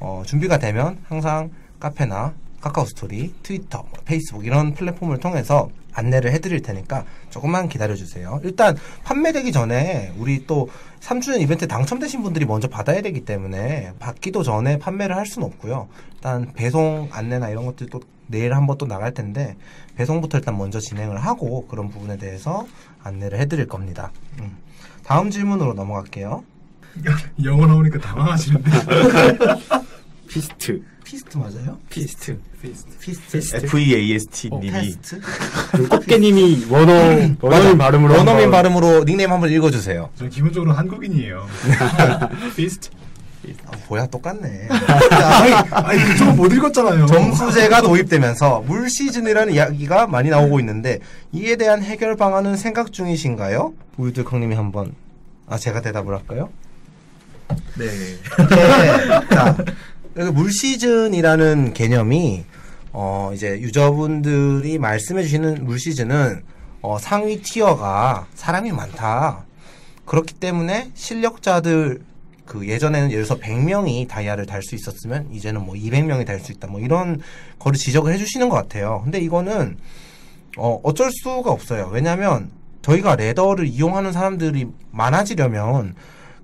[SPEAKER 1] 어, 준비가 되면 항상 카페나 카카오 스토리, 트위터, 뭐 페이스북 이런 플랫폼을 통해서 안내를 해드릴 테니까 조금만 기다려주세요. 일단 판매되기 전에 우리 또 3주년 이벤트 당첨되신 분들이 먼저 받아야 되기 때문에 받기도 전에 판매를 할 수는 없고요. 일단 배송 안내나 이런 것들 또 내일 한번 또 나갈 텐데 배송부터 일단 먼저 진행을 하고 그런 부분에 대해서 안내를 해드릴 겁니다. 음. 다음 질문으로 넘어갈게요.
[SPEAKER 2] 영어 나오니까 당황하시는데.
[SPEAKER 4] 피스트.
[SPEAKER 1] 피스트 맞아요?
[SPEAKER 4] 피스트.
[SPEAKER 1] 피스트.
[SPEAKER 5] F-E-A-S-T
[SPEAKER 1] 어,
[SPEAKER 5] 님이.
[SPEAKER 1] 테스트?
[SPEAKER 4] 꽃게님이 원어, 원어민 발음으로.
[SPEAKER 1] 원어민 발음으로 닉네임 한번 읽어주세요.
[SPEAKER 2] 저는 기본적으로 한국인이에요. 피스트.
[SPEAKER 1] 아, 뭐야 똑같네.
[SPEAKER 2] 아니, 저거 못 읽었잖아요.
[SPEAKER 1] 점수제가 도입되면서 물 시즌이라는 이야기가 많이 나오고 있는데 이에 대한 해결 방안은 생각 중이신가요? 우유들컹님이 한번 아 제가 대답을 할까요?
[SPEAKER 3] 네.
[SPEAKER 1] 네. 자, 물 시즌이라는 개념이 어 이제 유저분들이 말씀해 주시는 물 시즌은 어 상위 티어가 사람이 많다. 그렇기 때문에 실력자들 그 예전에는 예를 들어서 100명이 다이아를 달 수 있었으면 이제는 뭐 200명이 달 수 있다. 뭐 이런 거를 지적을 해 주시는 것 같아요. 근데 이거는 어 어쩔 수가 없어요. 왜냐하면 저희가 레더를 이용하는 사람들이 많아지려면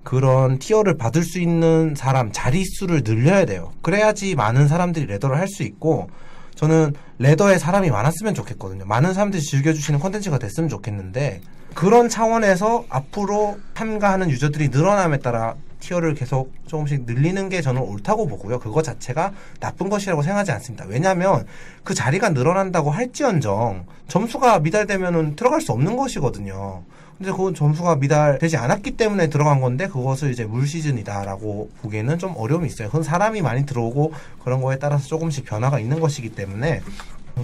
[SPEAKER 1] 그런 티어를 받을 수 있는 사람 자릿수를 늘려야 돼요. 그래야지 많은 사람들이 레더를 할 수 있고 저는 레더에 사람이 많았으면 좋겠거든요. 많은 사람들이 즐겨주시는 콘텐츠가 됐으면 좋겠는데 그런 차원에서 앞으로 참가하는 유저들이 늘어남에 따라 티어를 계속 조금씩 늘리는 게 저는 옳다고 보고요. 그거 자체가 나쁜 것이라고 생각하지 않습니다. 왜냐하면 그 자리가 늘어난다고 할지언정 점수가 미달되면은 들어갈 수 없는 것이거든요. 근데 그건 점수가 미달되지 않았기 때문에 들어간 건데 그것을 이제 물 시즌이다라고 보기에는 좀 어려움이 있어요. 그건 사람이 많이 들어오고 그런 거에 따라서 조금씩 변화가 있는 것이기 때문에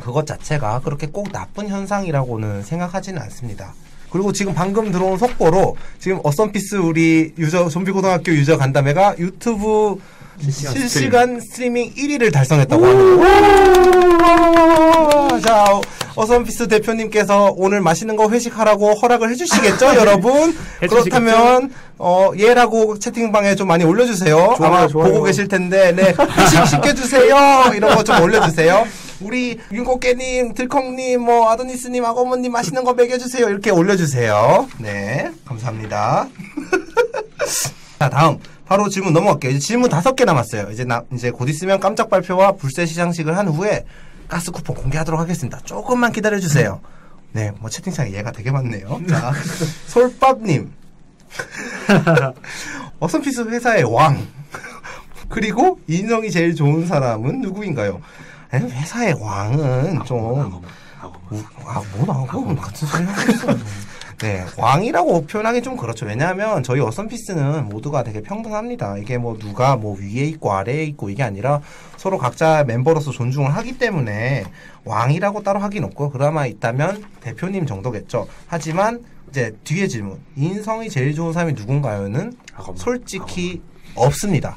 [SPEAKER 1] 그것 자체가 그렇게 꼭 나쁜 현상이라고는 생각하지는 않습니다. 그리고 지금 방금 들어온 속보로 지금 어썸피스 우리 유저 좀비 고등학교 유저 간담회가 유튜브 실시간, 스트리밍 1위를 달성했다고 합니다. 자, 어썸피스 대표님께서 오늘 맛있는 거 회식하라고 허락을 해주시겠죠, 여러분? 그렇다면 어, 예라고 채팅방에 좀 많이 올려주세요.
[SPEAKER 5] 좋아요,
[SPEAKER 1] 아마
[SPEAKER 5] 좋아요.
[SPEAKER 1] 보고 계실 텐데, 네, 회식 시켜주세요. 이런 거 좀 올려주세요. 우리 윤곡깨님, 들컹님, 뭐 아도니스님, 아고모님 맛있는 거 먹여주세요. 이렇게 올려주세요. 네, 감사합니다. 자, 다음. 바로 질문 넘어갈게요. 이제 질문 다섯 개 남았어요. 이제 나, 이제 곧 있으면 깜짝 발표와 불새 시상식을 한 후에 가스 쿠폰 공개하도록 하겠습니다. 조금만 기다려 주세요. 네, 뭐 채팅창에 얘가 되게 많네요. 자, 솔밥님. 어썸피스 회사의 왕. 그리고 인성이 제일 좋은 사람은 누구인가요? 회사의 왕은 좀. 우- 아, 뭐라고? 같은 소리 하고 있어. 네, 왕이라고 표현하기 좀 그렇죠. 왜냐하면 저희 어썸피스는 모두가 되게 평등합니다. 이게 뭐 누가 뭐 위에 있고 아래에 있고 이게 아니라 서로 각자 멤버로서 존중을 하기 때문에 왕이라고 따로 하긴 없고 그나마 있다면 대표님 정도겠죠. 하지만 이제 뒤에 질문 인성이 제일 좋은 사람이 누군가요는 솔직히 없습니다.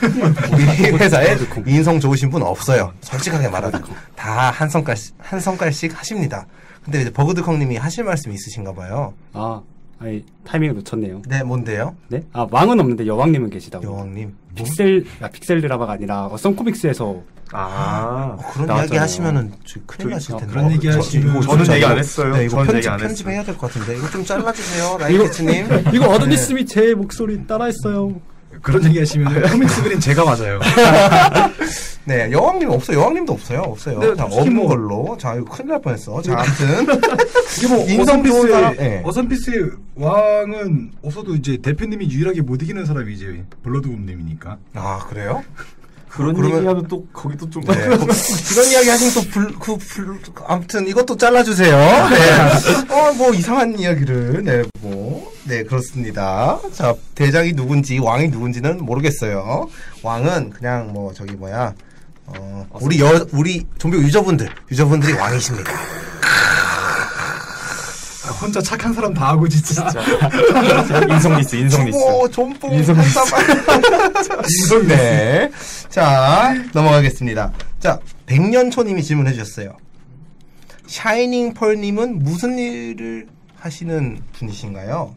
[SPEAKER 1] 우리 회사에 인성 좋으신 분 없어요. 솔직하게 말하면 다 한 성깔씩 한 성깔씩 하십니다. 근데 이제 버거들컹님이 하실 말씀이 있으신가 봐요.
[SPEAKER 4] 아, 아니, 타이밍을 놓쳤네요.
[SPEAKER 1] 네, 뭔데요?
[SPEAKER 4] 네? 아, 왕은 없는데 여왕님은 계시다고.
[SPEAKER 1] 여왕님.
[SPEAKER 4] 픽셀, 아, 픽셀 드라마가 아니라 어, 썬코믹스에서
[SPEAKER 5] 아.
[SPEAKER 1] 어, 그런
[SPEAKER 4] 나왔잖아요.
[SPEAKER 1] 이야기 하시면은 저 큰일
[SPEAKER 5] 저-
[SPEAKER 1] 나실
[SPEAKER 4] 어,
[SPEAKER 1] 텐데.
[SPEAKER 2] 그런 얘기
[SPEAKER 1] 저-
[SPEAKER 2] 하시면
[SPEAKER 5] 저는
[SPEAKER 1] 진짜
[SPEAKER 5] 얘기 안 했어요.
[SPEAKER 1] 네, 이거
[SPEAKER 5] 저는
[SPEAKER 1] 편집,
[SPEAKER 5] 얘기.
[SPEAKER 1] 편집해야 될 것 같은데. 이거 좀 잘라주세요. 라이트님.
[SPEAKER 4] 이거 어드니스미 제 목소리 따라했어요.
[SPEAKER 2] 그런 얘기 하시면 코믹스 그린 제가 맞아요.
[SPEAKER 1] 네, 여왕님 없어요. 여왕님도 없어요. 없어요.
[SPEAKER 2] 네,
[SPEAKER 1] 자,
[SPEAKER 2] 솔직히
[SPEAKER 1] 없는
[SPEAKER 2] 뭐-
[SPEAKER 1] 걸로. 자, 이거 큰일 날 뻔했어. 자, 아무튼.
[SPEAKER 2] 이게 뭐
[SPEAKER 1] 인성 좋은 사람,
[SPEAKER 2] 어선피스의
[SPEAKER 1] 예.
[SPEAKER 2] 어선피스의 왕은 없어도 이제 대표님이 유일하게 못 이기는 사람이 이제 블러드곰님이니까.
[SPEAKER 1] 아, 그래요?
[SPEAKER 5] 그런
[SPEAKER 1] 그러면-
[SPEAKER 5] 얘기하면 또 거기도 좀
[SPEAKER 1] 네. 뭐, 이런 이야기 하시면 또 불, 그, 불, 아무튼 이것도 잘라주세요. 네. 어, 뭐 이상한 이야기를, 네, 뭐. 네, 그렇습니다. 자, 대장이 누군지, 왕이 누군지는 모르겠어요. 왕은 그냥 뭐, 저기 뭐야, 어, 우리 여, 우리 좀비 유저분들, 유저분들이 왕이십니다.
[SPEAKER 2] 아, 혼자 착한 사람 다 하고 진짜.
[SPEAKER 5] 인성 리스, 인성 리스.
[SPEAKER 1] 오, 좀뽕
[SPEAKER 5] 인성
[SPEAKER 1] 인성 네. 자, 넘어가겠습니다. 자, 백년초 님이 질문해 주셨어요. 샤이닝 펄 님은 무슨 일을 하시는 분이신가요?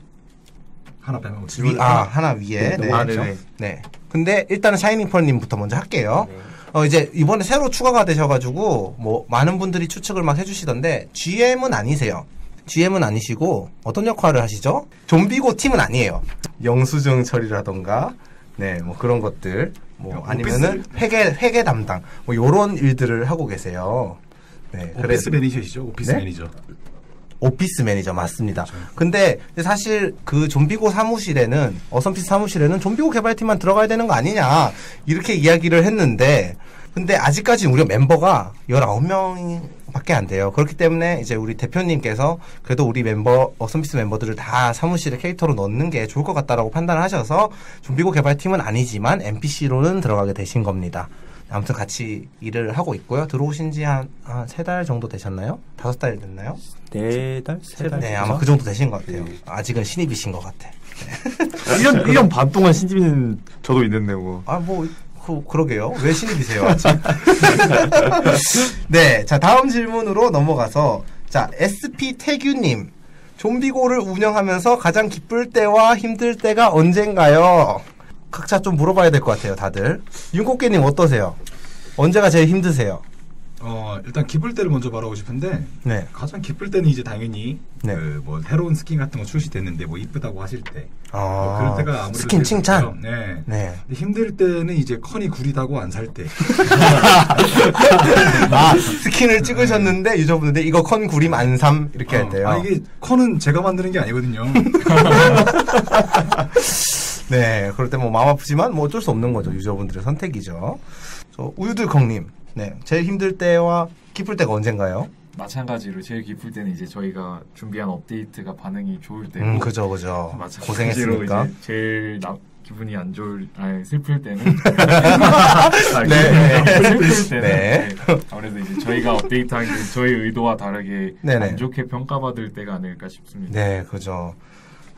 [SPEAKER 2] 하나 빼면
[SPEAKER 1] 위, 아, 하나 위에. 네.
[SPEAKER 5] 아? 네네.
[SPEAKER 1] 네. 근데 일단은 샤이닝 펄 님부터 먼저 할게요. 어, 이제 이번에 새로 추가가 되셔가지고, 뭐, 많은 분들이 추측을 막 해주시던데, GM은 아니세요. GM은 아니시고, 어떤 역할을 하시죠? 좀비고 팀은 아니에요. 영수증 처리라던가, 네, 뭐 그런 것들, 뭐, 아니면은 회계, 회계 담당, 뭐, 요런 일들을 하고 계세요. 네,
[SPEAKER 2] 오피스 매니저시죠? 오피스
[SPEAKER 1] 네?
[SPEAKER 2] 매니저.
[SPEAKER 1] 오피스 매니저 맞습니다. 근데 사실 그 좀비고 사무실에는 어썸피스 사무실에는 좀비고 개발팀만 들어가야 되는 거 아니냐 이렇게 이야기를 했는데 근데 아직까지 우리 멤버가 19명 밖에 안 돼요. 그렇기 때문에 이제 우리 대표님께서 그래도 우리 멤버 어선피스 멤버들을 다 사무실에 캐릭터로 넣는 게 좋을 것 같다라고 판단을 하셔서 좀비고 개발팀은 아니지만 NPC로는 들어가게 되신 겁니다. 아무튼 같이 일을 하고 있고요. 들어오신 지 한, 한세 달 정도 되셨나요? 다섯 달 됐나요?
[SPEAKER 4] 네 달? 세 달?
[SPEAKER 1] 네, 아마 그 정도 되신 것 같아요. 아직은 신입이신 것 같아.
[SPEAKER 5] 1년, 1년 반 동안 신집인 저도 있는데, 뭐.
[SPEAKER 1] 아, 뭐, 그, 그러게요. 왜 신입이세요, 아직? 네, 자, 다음 질문으로 넘어가서, 자, SP 태규님. 좀비고를 운영하면서 가장 기쁠 때와 힘들 때가 언젠가요? 각자 좀 물어봐야 될 것 같아요, 다들. 윤꽃게님 어떠세요? 언제가 제일 힘드세요?
[SPEAKER 2] 어, 일단 기쁠 때를 먼저 말하고 싶은데
[SPEAKER 1] 네.
[SPEAKER 2] 가장 기쁠 때는 이제 당연히
[SPEAKER 1] 네.
[SPEAKER 2] 그뭐 새로운 스킨 같은 거 출시됐는데 뭐 이쁘다고 하실 때
[SPEAKER 1] 아,
[SPEAKER 2] 뭐 그럴 때가 아무래도
[SPEAKER 1] 스킨 칭찬.
[SPEAKER 2] 네.
[SPEAKER 1] 네.
[SPEAKER 2] 힘들 때는 이제 컨이 구리다고 안 살 때.
[SPEAKER 1] 아, 스킨을 찍으셨는데 유저분들 이거 컨 구림 안 삼 이렇게 할 때요.
[SPEAKER 2] 아 이게 컨은 제가 만드는 게 아니거든요.
[SPEAKER 1] 네, 그럴 때 뭐 마음 아프지만 뭐 어쩔 수 없는 거죠. 유저분들의 선택이죠. 저 우유들컹님, 네, 제일 힘들 때와 기쁠 때가 언젠가요?
[SPEAKER 3] 마찬가지로 제일 기쁠 때는 이제 저희가 준비한 업데이트가 반응이 좋을 때고
[SPEAKER 1] 음, 그죠, 그죠. 고생했으니까.
[SPEAKER 3] 제일 나, 기분이 안 좋을 아니 슬플 때는 아,
[SPEAKER 1] 네.
[SPEAKER 3] 슬플 때는
[SPEAKER 1] 네.
[SPEAKER 3] 네. 아무래도 이제 저희가 업데이트한 게 저희 의도와 다르게
[SPEAKER 1] 네네.
[SPEAKER 3] 안 좋게 평가받을 때가 아닐까 싶습니다.
[SPEAKER 1] 네, 그죠.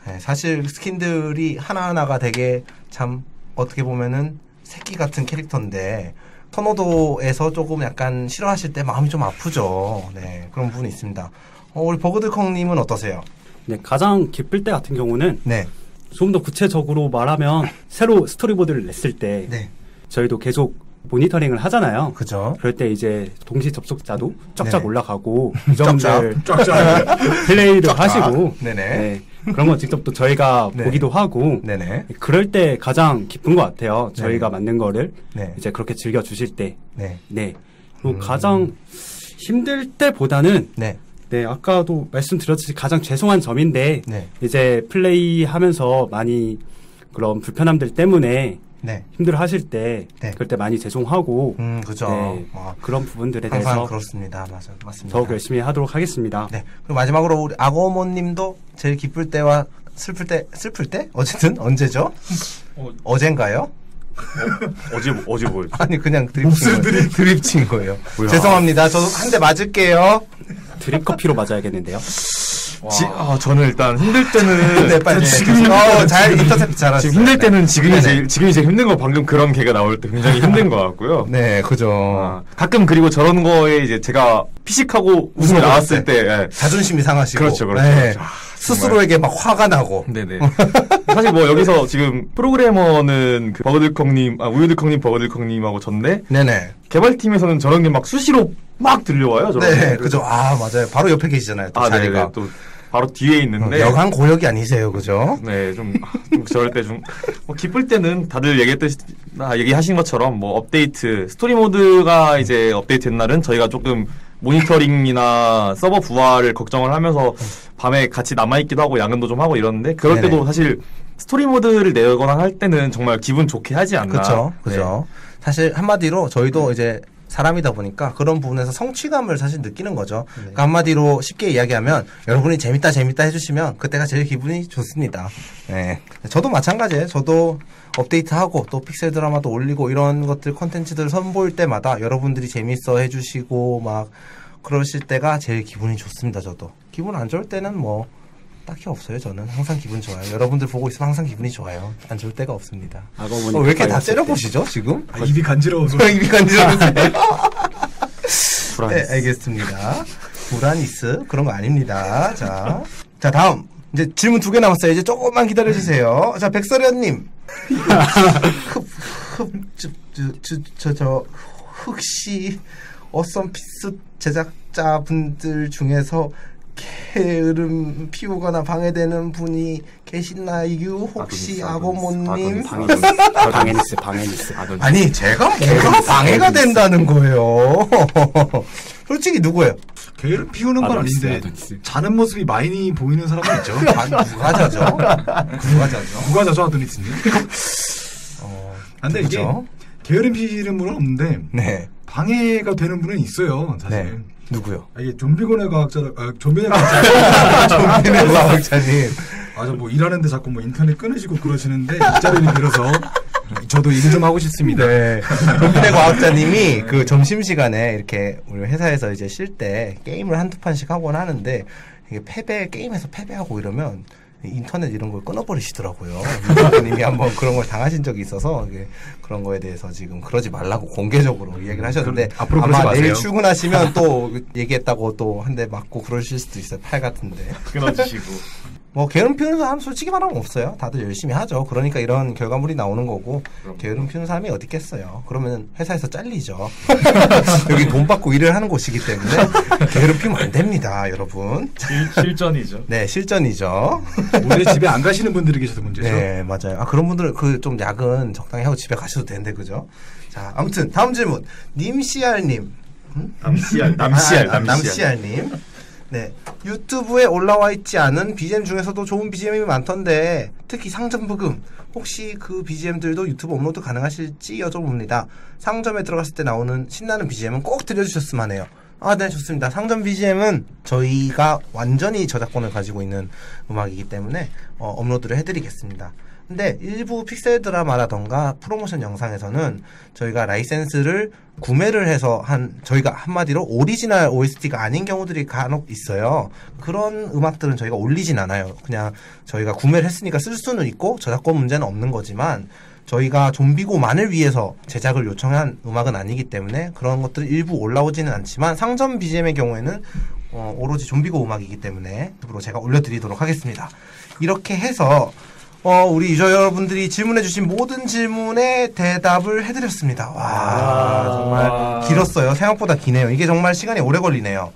[SPEAKER 1] 네, 사실 스킨들이 하나하나가 되게 참 어떻게 보면은 새끼 같은 캐릭터인데 선호도에서 조금 약간 싫어하실 때 마음이 좀 아프죠. 네, 그런 부분이 있습니다. 어, 우리 버그들콩님은 어떠세요?
[SPEAKER 4] 네, 가장 기쁠 때 같은 경우는
[SPEAKER 1] 네,
[SPEAKER 4] 좀 더 구체적으로 말하면 새로 스토리보드를 냈을 때
[SPEAKER 1] 네,
[SPEAKER 4] 저희도 계속 모니터링을 하잖아요.
[SPEAKER 1] 그죠.
[SPEAKER 4] 그럴 때 이제 동시 접속자도 쫙쫙
[SPEAKER 1] 네네.
[SPEAKER 4] 올라가고 유저분들
[SPEAKER 2] 쫙쫙.
[SPEAKER 4] 플레이를
[SPEAKER 1] 쫙쫙.
[SPEAKER 4] 하시고
[SPEAKER 1] 네네.
[SPEAKER 4] 네, 그런 거 직접 또 저희가
[SPEAKER 1] 네.
[SPEAKER 4] 보기도 하고
[SPEAKER 1] 네네.
[SPEAKER 4] 그럴 때 가장 기쁜 것 같아요. 저희가
[SPEAKER 1] 네.
[SPEAKER 4] 만든 거를
[SPEAKER 1] 네,
[SPEAKER 4] 이제 그렇게 즐겨 주실 때.
[SPEAKER 1] 네,
[SPEAKER 4] 네. 그리고
[SPEAKER 1] 음.
[SPEAKER 4] 가장 힘들 때보다는
[SPEAKER 1] 네,
[SPEAKER 4] 네, 아까도 말씀드렸듯이 가장 죄송한 점인데
[SPEAKER 1] 네,
[SPEAKER 4] 이제 플레이 하면서 많이 그런 불편함들 때문에
[SPEAKER 1] 네.
[SPEAKER 4] 힘들어 하실 때
[SPEAKER 1] 네.
[SPEAKER 4] 그럴 때 많이 죄송하고
[SPEAKER 1] 음, 그죠.
[SPEAKER 4] 네,
[SPEAKER 1] 아,
[SPEAKER 4] 그런 부분들에
[SPEAKER 1] 항상
[SPEAKER 4] 대해서
[SPEAKER 1] 그렇습니다. 맞아, 맞습니다.
[SPEAKER 4] 더욱 열심히 하도록 하겠습니다.
[SPEAKER 1] 네. 그리고 마지막으로 우리 악어모님도 제일 기쁠 때와 슬플 때, 슬플 때? 어쨌든 언제죠?
[SPEAKER 5] 어,
[SPEAKER 1] 어젠가요?
[SPEAKER 5] 어 제 어제 뭐
[SPEAKER 1] 아니 그냥 드립 친 거예요. 드립 친 거예요. 죄송합니다. 저도 한대 맞을게요.
[SPEAKER 4] 드립 커피로 맞아야겠는데요.
[SPEAKER 5] 지, 아, 저는 일단 힘들 때는
[SPEAKER 1] 네, 빨리.
[SPEAKER 5] 지금
[SPEAKER 1] 어, 잘 인터셉트 잘하셨어요.
[SPEAKER 5] 지금 힘들 때는 지금이
[SPEAKER 1] 네네.
[SPEAKER 5] 제일 지금이 제일 힘든 거 방금 그런 개가 나올 때 굉장히 힘든 것 같고요.
[SPEAKER 1] 네, 그죠.
[SPEAKER 5] 아, 가끔 그리고 저런 거에 이제 제가 피식하고 웃음이 나왔을
[SPEAKER 1] 때.
[SPEAKER 5] 때 예.
[SPEAKER 1] 자존심이 상하시고.
[SPEAKER 5] 그렇죠, 그렇죠,
[SPEAKER 1] 네.
[SPEAKER 5] 그렇죠. 아,
[SPEAKER 1] 스스로에게 막 화가 나고.
[SPEAKER 5] 네네. 사실 뭐 여기서 지금 프로그래머는 그 버거들컹님, 아 우유들컹님, 버거들컹님하고 전데
[SPEAKER 1] 네네.
[SPEAKER 5] 개발팀에서는 저런 게 막 수시로 막 들려와요. 저런
[SPEAKER 1] 네,
[SPEAKER 5] 게.
[SPEAKER 1] 그죠. 아, 맞아요. 바로 옆에 계시잖아요. 또
[SPEAKER 5] 아,
[SPEAKER 1] 자리가.
[SPEAKER 5] 네네. 또 바로 뒤에 있는데.
[SPEAKER 1] 어, 여간 고역이 아니세요, 그죠?
[SPEAKER 5] 네, 좀, 좀 저럴 때 좀, 뭐 기쁠 때는 다들 얘기했듯이, 아, 얘기하신 것처럼 뭐 업데이트, 스토리 모드가 이제 업데이트 된 날은 저희가 조금 모니터링이나 서버 부하를 걱정을 하면서 밤에 같이 남아있기도 하고 야근도 좀 하고 이러는데 그럴 때도
[SPEAKER 1] 네네.
[SPEAKER 5] 사실 스토리 모드를 내거나 할 때는 정말 기분 좋게 하지 않나.
[SPEAKER 1] 그죠,
[SPEAKER 5] 네.
[SPEAKER 1] 그죠. 사실 한마디로 저희도 이제 사람이다 보니까 그런 부분에서 성취감을 사실 느끼는 거죠. 그러니까 한마디로 쉽게 이야기하면 여러분이 재밌다 재밌다 해주시면 그때가 제일 기분이 좋습니다. 네, 저도 마찬가지예요. 저도 업데이트하고 또 픽셀 드라마도 올리고 이런 것들 컨텐츠들 선보일 때마다 여러분들이 재밌어 해주시고 막 그러실 때가 제일 기분이 좋습니다. 저도 기분 안 좋을 때는 뭐 딱히 없어요. 저는 항상 기분 좋아요. 여러분들 보고 있으면 항상 기분이 좋아요. 안 좋을 때가 없습니다.
[SPEAKER 4] 악어머니
[SPEAKER 1] 어, 왜 이렇게 다 째려보시죠, 지금?
[SPEAKER 2] 아, 입이 간지러워서.
[SPEAKER 1] 입이 간지러우세요?
[SPEAKER 5] 불안해.
[SPEAKER 1] 네, 알겠습니다. 불안이스 그런 거 아닙니다. 자, 자 다음 이제 질문 두 개 남았어요. 이제 조금만 기다려 주세요. 자, 백설현님. 흡흡저저 혹시 어썸피스 제작자분들 중에서 게으름 피우거나 방해되는 분이 계시나요? 혹시 아고모님?
[SPEAKER 4] 방해니스, 방해니스.
[SPEAKER 1] 아니 제가 뭐가 방해가 된다는 거예요. 솔직히 누구예요?
[SPEAKER 2] 게으름 피우는 건 아닌데. 자는 모습이 많이 보이는 사람은 있죠.
[SPEAKER 1] 아, 누가 자죠? 누가 자죠?
[SPEAKER 2] 누가 자주 아도니스님?
[SPEAKER 1] 어,
[SPEAKER 2] 아, 근데 이게? 게으름 피우는 분은 없는데
[SPEAKER 1] 네,
[SPEAKER 2] 방해가 되는 분은 있어요. 사실.
[SPEAKER 1] 네. 누구요?
[SPEAKER 2] 아, 이게 좀비곤의 과학자라, 아, 좀비의 과학자.
[SPEAKER 1] 김민혜 과학자님.
[SPEAKER 2] 맞아, 뭐 일하는데 자꾸 뭐 인터넷 끊으시고 그러시는데 이 자리를 빌어서 저도 일 좀 하고 싶습니다.
[SPEAKER 1] 네. 김민혜 과학자님이 그 점심 시간에 이렇게 우리 회사에서 이제 쉴 때 게임을 한두 판씩 하곤 하는데 이게 패배 게임에서 패배하고 이러면 인터넷 이런 걸 끊어버리시더라고요. 님이 한번 그런 걸 당하신 적이 있어서 그런 거에 대해서 지금 그러지 말라고 공개적으로 이야기를 하셨는데
[SPEAKER 2] 앞으로
[SPEAKER 1] 아마 내일
[SPEAKER 2] 마세요.
[SPEAKER 1] 출근하시면 또 얘기했다고 또 한 대 맞고 그러실 수도 있어요. 팔 같은데.
[SPEAKER 3] 끊어주시고
[SPEAKER 1] 뭐 게으름 피우는 사람 솔직히 말하면 없어요. 다들 열심히 하죠. 그러니까 이런 결과물이 나오는 거고
[SPEAKER 3] 그럼요.
[SPEAKER 1] 게으름 피우는 사람이 어디 있겠어요. 그러면 회사에서 잘리죠. 여기 돈 받고 일을 하는 곳이기 때문에 게으름 피우면 안 됩니다, 여러분.
[SPEAKER 3] 실, 실전이죠.
[SPEAKER 1] 네, 실전이죠.
[SPEAKER 2] 오늘 집에 안 가시는 분들이 계셔서 문제죠.
[SPEAKER 1] 네, 맞아요. 아, 그런 분들은 그 좀 야근 적당히 하고 집에 가셔도 되는데, 그죠? 자, 아무튼 다음 질문. 님씨알님.
[SPEAKER 5] 남씨알, 남씨알,
[SPEAKER 1] 아,
[SPEAKER 5] 남씨알.
[SPEAKER 1] 남씨알님. 네. 유튜브에 올라와 있지 않은 BGM 중에서도 좋은 BGM이 많던데, 특히 상점부금. 혹시 그 BGM들도 유튜브 업로드 가능하실지 여쭤봅니다. 상점에 들어갔을 때 나오는 신나는 BGM은 꼭 들려주셨으면 하네요. 아, 네, 좋습니다. 상점 BGM은 저희가 완전히 저작권을 가지고 있는 음악이기 때문에 어, 업로드를 해드리겠습니다. 근데 일부 픽셀 드라마라던가 프로모션 영상에서는 저희가 라이센스를 구매를 해서 한 저희가 한마디로 오리지널 OST가 아닌 경우들이 간혹 있어요. 그런 음악들은 저희가 올리진 않아요. 그냥 저희가 구매를 했으니까 쓸 수는 있고 저작권 문제는 없는 거지만 저희가 좀비고만을 위해서 제작을 요청한 음악은 아니기 때문에 그런 것들이 일부 올라오지는 않지만 상점 BGM의 경우에는 어, 오로지 좀비고 음악이기 때문에 일부러 제가 올려드리도록 하겠습니다. 이렇게 해서 어, 우리 유저 여러분들이 질문해주신 모든 질문에 대답을 해드렸습니다. 와, 정말 길었어요. 생각보다 기네요. 이게 정말 시간이 오래 걸리네요.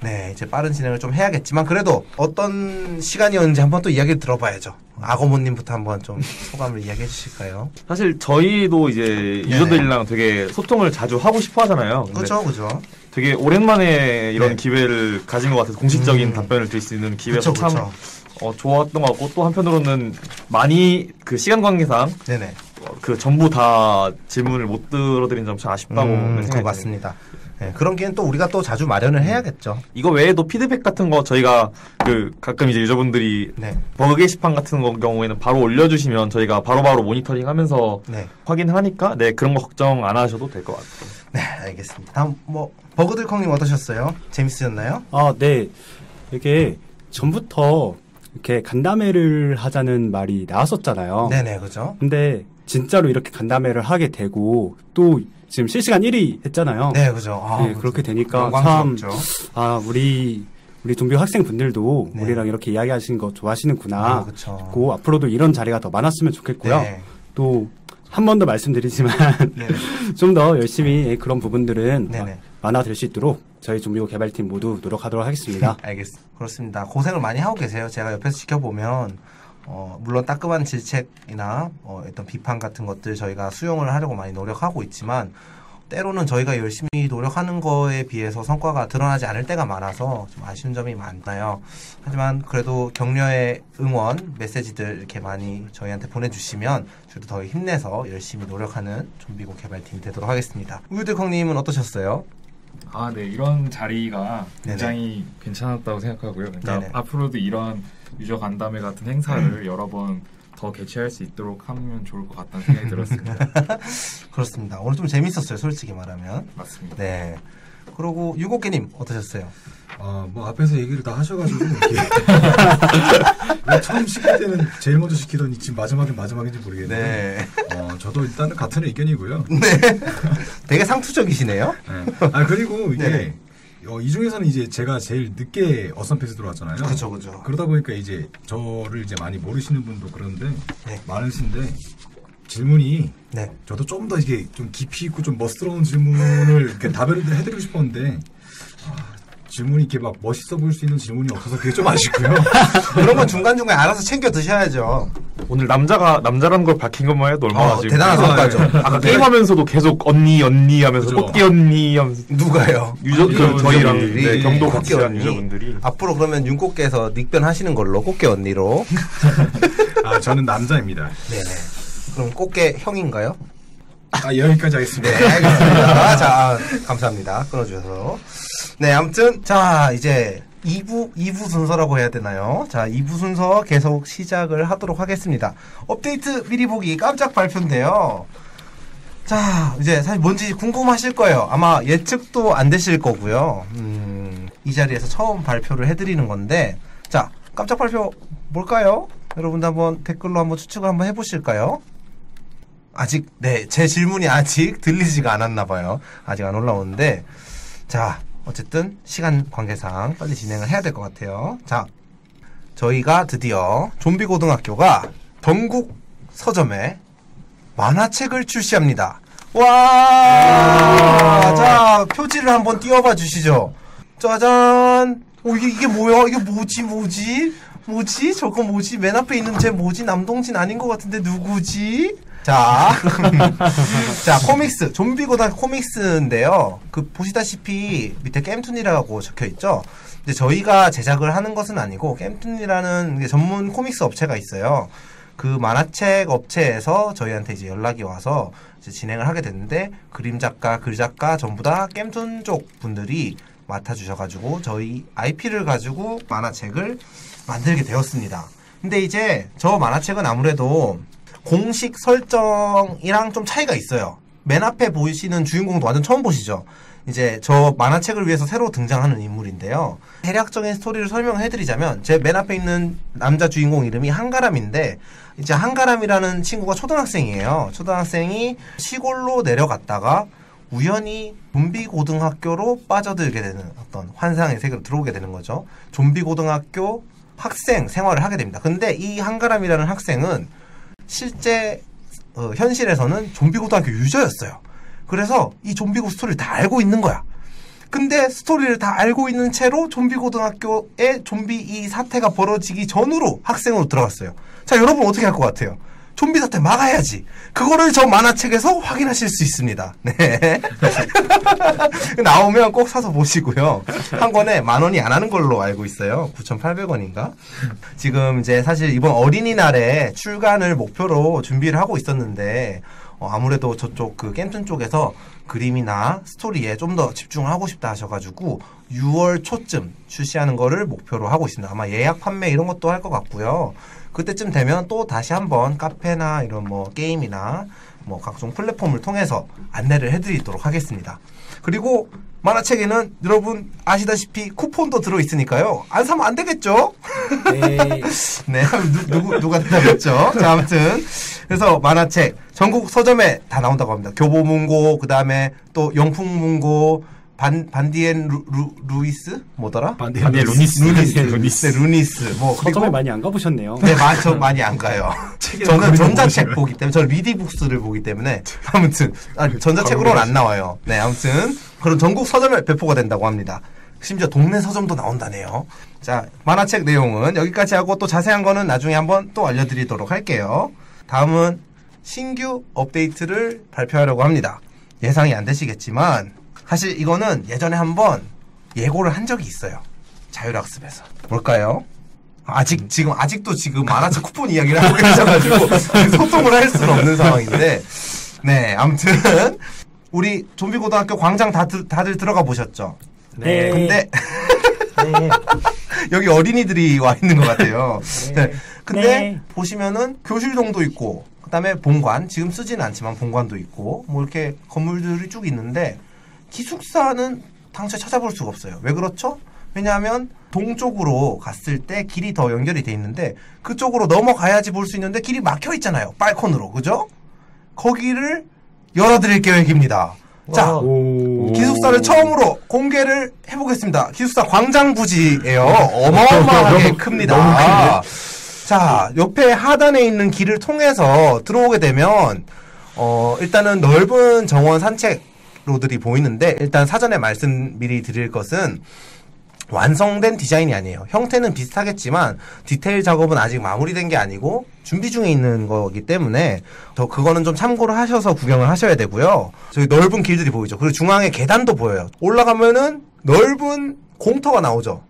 [SPEAKER 1] 네, 이제 빠른 진행을 좀 해야겠지만 그래도 어떤 시간이었는지 한번 또 이야기를 들어봐야죠. 악어모님부터 한번 좀 소감을 이야기해 주실까요?
[SPEAKER 5] 사실 저희도 이제 유저들이랑 되게 소통을 자주 하고 싶어 하잖아요.
[SPEAKER 1] 그죠, 그죠.
[SPEAKER 5] 되게 오랜만에 이런
[SPEAKER 1] 네.
[SPEAKER 5] 기회를 가진 것 같아서 공식적인
[SPEAKER 1] 음.
[SPEAKER 5] 답변을 드릴 수 있는 기회가 참
[SPEAKER 1] 그쵸.
[SPEAKER 5] 어, 좋았던 것 같고 또 한편으로는 많이 그 시간 관계상
[SPEAKER 1] 네네.
[SPEAKER 5] 어, 그 전부 다 질문을 못 들어드린 점 참 아쉽다고
[SPEAKER 1] 음,
[SPEAKER 5] 생각이 듭니다.
[SPEAKER 1] 맞습니다. 네, 그런 기회는 또 우리가 또 자주 마련을 해야겠죠.
[SPEAKER 5] 이거 외에도 피드백 같은 거 저희가 그 가끔 이제 유저분들이
[SPEAKER 1] 네,
[SPEAKER 5] 버그 게시판 같은 거 경우에는 바로 올려주시면 저희가 바로 바로 모니터링하면서
[SPEAKER 1] 네,
[SPEAKER 5] 확인하니까 네 그런 거 걱정 안 하셔도 될 것 같아요.
[SPEAKER 1] 네, 알겠습니다. 다음 뭐 버그들콩님 어떠셨어요? 재밌으셨나요?
[SPEAKER 4] 아, 네. 이게 전부터 이렇게 간담회를 하자는 말이 나왔었잖아요.
[SPEAKER 1] 네네, 그죠.
[SPEAKER 4] 근데 진짜로 이렇게 간담회를 하게 되고 또 지금 실시간 1위 했잖아요.
[SPEAKER 1] 네, 그죠. 아,
[SPEAKER 4] 네. 그렇게 되니까 참. 아, 우리 우리 좀비 학생분들도
[SPEAKER 1] 네.
[SPEAKER 4] 우리랑 이렇게 이야기하시는 거
[SPEAKER 1] 아,
[SPEAKER 4] 좋아하시는구나.
[SPEAKER 1] 그쵸.
[SPEAKER 4] 고 앞으로도 이런 자리가 더 많았으면 좋겠고요.
[SPEAKER 1] 네.
[SPEAKER 4] 또 한 번 더 말씀드리지만
[SPEAKER 1] 네네.
[SPEAKER 4] 좀더 열심히 그런 부분들은
[SPEAKER 1] 네네.
[SPEAKER 4] 많아질 수 있도록 저희 좀비고 개발팀 모두 노력하도록 하겠습니다.
[SPEAKER 1] 알겠습니다. 그렇습니다. 고생을 많이 하고 계세요. 제가 옆에서 지켜보면 어, 물론 따끔한 질책이나 어, 어떤 비판 같은 것들 저희가 수용을 하려고 많이 노력하고 있지만 때로는 저희가 열심히 노력하는 거에 비해서 성과가 드러나지 않을 때가 많아서 좀 아쉬운 점이 많나요. 하지만 그래도 격려의 응원 메시지들 이렇게 많이 저희한테 보내주시면 저희도 더 힘내서 열심히 노력하는 좀비고 개발팀이 되도록 하겠습니다. 우유들콩님은 어떠셨어요?
[SPEAKER 3] 아, 네. 이런 자리가 굉장히 괜찮았다고 생각하고요. 그러니까
[SPEAKER 1] 네네.
[SPEAKER 3] 앞으로도 이런 유저 간담회 같은 행사를 여러 번 더 개최할 수 있도록 하면 좋을 것 같다는 생각이 들었습니다.
[SPEAKER 1] 그렇습니다. 오늘 좀 재밌었어요, 솔직히 말하면.
[SPEAKER 3] 맞습니다.
[SPEAKER 1] 네. 그리고 유곡계님 어떠셨어요?
[SPEAKER 2] 아, 뭐 앞에서 얘기를 다 하셔가지고 처음 시킬 때는 제일 먼저 시키더니 지금 마지막에 마지막인지 모르겠는데
[SPEAKER 1] 네.
[SPEAKER 2] 어, 저도 일단은 같은 의견이고요.
[SPEAKER 1] 되게 상투적이시네요.
[SPEAKER 2] 네. 아 그리고 이게
[SPEAKER 1] 네네.
[SPEAKER 2] 어, 이 중에서는 이제 제가 제일 늦게 어썸페이스 들어왔잖아요.
[SPEAKER 1] 그죠, 그죠.
[SPEAKER 2] 그러다 보니까 이제 저를 이제 많이 모르시는 분도 그런데
[SPEAKER 1] 네.
[SPEAKER 2] 많으신데 질문이
[SPEAKER 1] 네.
[SPEAKER 2] 저도 좀 더 이게 좀 깊이 있고 좀 멋스러운 질문을 답변을 해드리고 싶었는데 아, 질문이 이렇게 막 멋있어 보일 수 있는 질문이 없어서 그게 좀 아쉽고요.
[SPEAKER 1] 그런 건 중간중간 알아서 챙겨 드셔야죠.
[SPEAKER 5] 오늘 남자가 남자라는 걸 밝힌 것만 해도 얼마나
[SPEAKER 1] 어,
[SPEAKER 5] 지금
[SPEAKER 1] 대단한
[SPEAKER 2] 아,
[SPEAKER 1] 성과죠.
[SPEAKER 2] 네.
[SPEAKER 5] 아까 게임하면서도 계속 언니 언니 하면서
[SPEAKER 2] 그죠.
[SPEAKER 5] 꽃게 언니 하면서
[SPEAKER 1] 누가요?
[SPEAKER 5] 유저 그 저희랑 네, 경도
[SPEAKER 1] 꽃게
[SPEAKER 5] 같이 한
[SPEAKER 1] 언니.
[SPEAKER 5] 유저분들이
[SPEAKER 1] 앞으로 그러면 윤꽃께서 닉변 하시는 걸로 꽃게 언니로.
[SPEAKER 2] 아 저는 남자입니다.
[SPEAKER 1] 네네. 그럼 꽃게 형인가요?
[SPEAKER 2] 아 여기까지 하겠습니다.
[SPEAKER 1] 네, 알겠습니다. 자, 아, 감사합니다. 끊어주셔서. 네, 아무튼, 자, 이제 2부, 2부 순서라고 해야 되나요? 자, 2부 순서 계속 시작을 하도록 하겠습니다. 업데이트 미리 보기 깜짝 발표인데요. 자, 이제 사실 뭔지 궁금하실 거예요. 아마 예측도 안 되실 거고요. 음, 이 자리에서 처음 발표를 해드리는 건데, 자, 깜짝 발표 뭘까요? 여러분들 한번 댓글로 한번 추측을 한번 해보실까요? 아직 네 제 질문이 아직 들리지가 않았나 봐요. 아직 안 올라오는데 자 어쨌든 시간 관계상 빨리 진행을 해야 될 것 같아요. 자 저희가 드디어 좀비 고등학교가 전국 서점에 만화책을 출시합니다. 와! 자, 표지를 한번 띄워봐 주시죠. 짜잔! 오, 이게, 이게 뭐야? 이게 뭐지, 뭐지? 뭐지? 저거 뭐지? 맨 앞에 있는 쟤 뭐지? 남동진 아닌 것 같은데 누구지? 자, 자, 코믹스, 좀비 고등 코믹스인데요. 그, 보시다시피 밑에 겜툰이라고 적혀 있죠? 근데 저희가 제작을 하는 것은 아니고, 겜툰이라는 게 전문 코믹스 업체가 있어요. 그 만화책 업체에서 저희한테 이제 연락이 와서 이제 진행을 하게 됐는데, 그림 작가, 글 작가 전부 다 겜툰 쪽 분들이 맡아주셔가지고, 저희 IP를 가지고 만화책을 만들게 되었습니다. 근데 이제 저 만화책은 아무래도 공식 설정이랑 좀 차이가 있어요. 맨 앞에 보이시는 주인공도 완전 처음 보시죠. 이제 저 만화책을 위해서 새로 등장하는 인물인데요. 대략적인 스토리를 설명해드리자면 제 맨 앞에 있는 남자 주인공 이름이 한가람인데 이제 한가람이라는 친구가 초등학생이에요. 초등학생이 시골로 내려갔다가 우연히 좀비 고등학교로 빠져들게 되는 어떤 환상의 세계로 들어오게 되는 거죠. 좀비 고등학교 학생 생활을 하게 됩니다. 근데 이 한가람이라는 학생은 실제 어, 현실에서는 좀비 고등학교 유저였어요. 그래서 이 좀비고 스토리를 다 알고 있는 거야. 근데 스토리를 다 알고 있는 채로 좀비 고등학교에 좀비 이 사태가 벌어지기 전으로 학생으로 들어갔어요. 자, 여러분 어떻게 할 것 같아요? 좀비 사태 막아야지. 그거를 저 만화책에서 확인하실 수 있습니다. 네. 나오면 꼭 사서 보시고요. 한 권에 만 원이 안 하는 걸로 알고 있어요. 9,800원인가? 지금 이제 사실 이번 어린이날에 출간을 목표로 준비를 하고 있었는데, 어, 아무래도 저쪽 그 겜툰 쪽에서 그림이나 스토리에 좀 더 집중을 하고 싶다 하셔가지고 6월 초쯤 출시하는 거를 목표로 하고 있습니다. 아마 예약 판매 이런 것도 할 것 같고요. 그때쯤 되면 또 다시 한번 카페나 이런 뭐 게임이나 뭐 각종 플랫폼을 통해서 안내를 해드리도록 하겠습니다. 그리고 만화책에는 여러분 아시다시피 쿠폰도 들어있으니까요. 안 사면 안 되겠죠?
[SPEAKER 4] 네.
[SPEAKER 1] 네, 누, 누구, 누가 대답했죠? 자, 아무튼. 그래서 만화책, 전국 서점에 다 나온다고 합니다. 교보문고, 그 다음에 또 영풍문고, 반, 반디앤 루, 루, 루이스? 뭐더라?
[SPEAKER 2] 반디앤 루니스.
[SPEAKER 1] 루니스.
[SPEAKER 2] 루니스.
[SPEAKER 1] 네, 루니스. 뭐,
[SPEAKER 4] 서점에
[SPEAKER 1] 그리고.
[SPEAKER 4] 많이 안 가보셨네요.
[SPEAKER 1] 네, 마, 저 많이 안 가요. 저는 전자책 보기 때문에, 저는 리디북스를 보기 때문에, 아무튼, 아니, 전자책으로는 안 나와요. 네, 아무튼, 그런 전국 서점에 배포가 된다고 합니다. 심지어 동네 서점도 나온다네요. 자, 만화책 내용은 여기까지 하고 또 자세한 거는 나중에 한번 또 알려드리도록 할게요. 다음은 신규 업데이트를 발표하려고 합니다. 예상이 안 되시겠지만, 사실 이거는 예전에 한번 예고를 한 적이 있어요. 자율학습에서. 뭘까요? 아직 지금 아직도 지금 만화책 쿠폰 이야기를 하고 계셔가지고 소통을 할 수는 없는 상황인데 네 아무튼 우리 좀비 고등학교 광장 다들 다들 들어가 보셨죠?
[SPEAKER 4] 네.
[SPEAKER 1] 근데
[SPEAKER 4] 네.
[SPEAKER 1] 여기 어린이들이 와 있는 것 같아요. 네. 근데
[SPEAKER 4] 네.
[SPEAKER 1] 보시면은 교실동도 있고 그다음에 본관 지금 쓰지는 않지만 본관도 있고 뭐 이렇게 건물들이 쭉 있는데 기숙사는 당최 찾아볼 수가 없어요. 왜 그렇죠? 왜냐하면 동쪽으로 갔을 때 길이 더 연결이 돼 있는데 그쪽으로 넘어가야지 볼 수 있는데 길이 막혀 있잖아요. 빨콘으로 그죠? 거기를 열어드릴 계획입니다. 자,
[SPEAKER 4] 오.
[SPEAKER 1] 기숙사를 처음으로 공개를 해보겠습니다. 기숙사 광장 부지예요. 어마어마하게 큽니다. 자, 옆에 하단에 있는 길을 통해서 들어오게 되면 어, 일단은 넓은 정원 산책 로들이 보이는데 일단 사전에 말씀 미리 드릴 것은 완성된 디자인이 아니에요. 형태는 비슷하겠지만 디테일 작업은 아직 마무리된 게 아니고 준비 중에 있는 거기 때문에 저 그거는 좀 참고를 하셔서 구경을 하셔야 되고요. 저기 넓은 길들이 보이죠. 그리고 중앙에 계단도 보여요. 올라가면은 넓은 공터가 나오죠.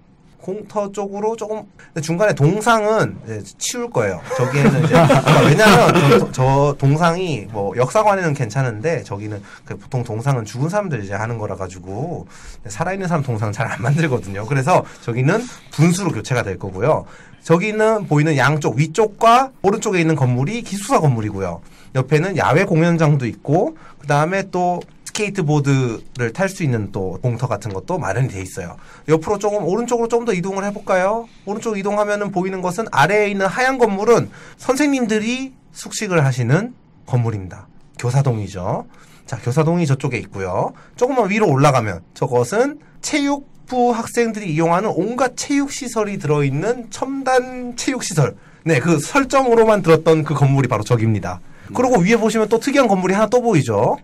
[SPEAKER 1] 공터 쪽으로 조금 중간에 동상은 치울 거예요. 저기에는 이제 그러니까 왜냐하면 저, 저 동상이 뭐 역사관에는 괜찮은데 저기는 그 보통 동상은 죽은 사람들 이제 하는 거라 가지고 살아있는 사람 동상 잘 안 만들거든요. 그래서 저기는 분수로 교체가 될 거고요. 저기는 보이는 양쪽 위쪽과 오른쪽에 있는 건물이 기숙사 건물이고요. 옆에는 야외 공연장도 있고 그 다음에 또 스케이트보드를 탈 수 있는 또 공터 같은 것도 마련이 돼 있어요. 옆으로 조금 오른쪽으로 좀 더 이동을 해볼까요? 오른쪽 이동하면은 보이는 것은 아래에 있는 하얀 건물은 선생님들이 숙식을 하시는 건물입니다. 교사동이죠. 자, 교사동이 저쪽에 있고요. 조금만 위로 올라가면 저것은 체육 학부 학생들이 이용하는 온갖 체육 시설이 들어있는 첨단 체육 시설. 네, 그 설정으로만 들었던 그 건물이 바로 저기입니다. 그리고 위에 보시면 또 특이한 건물이 하나 또 보이죠.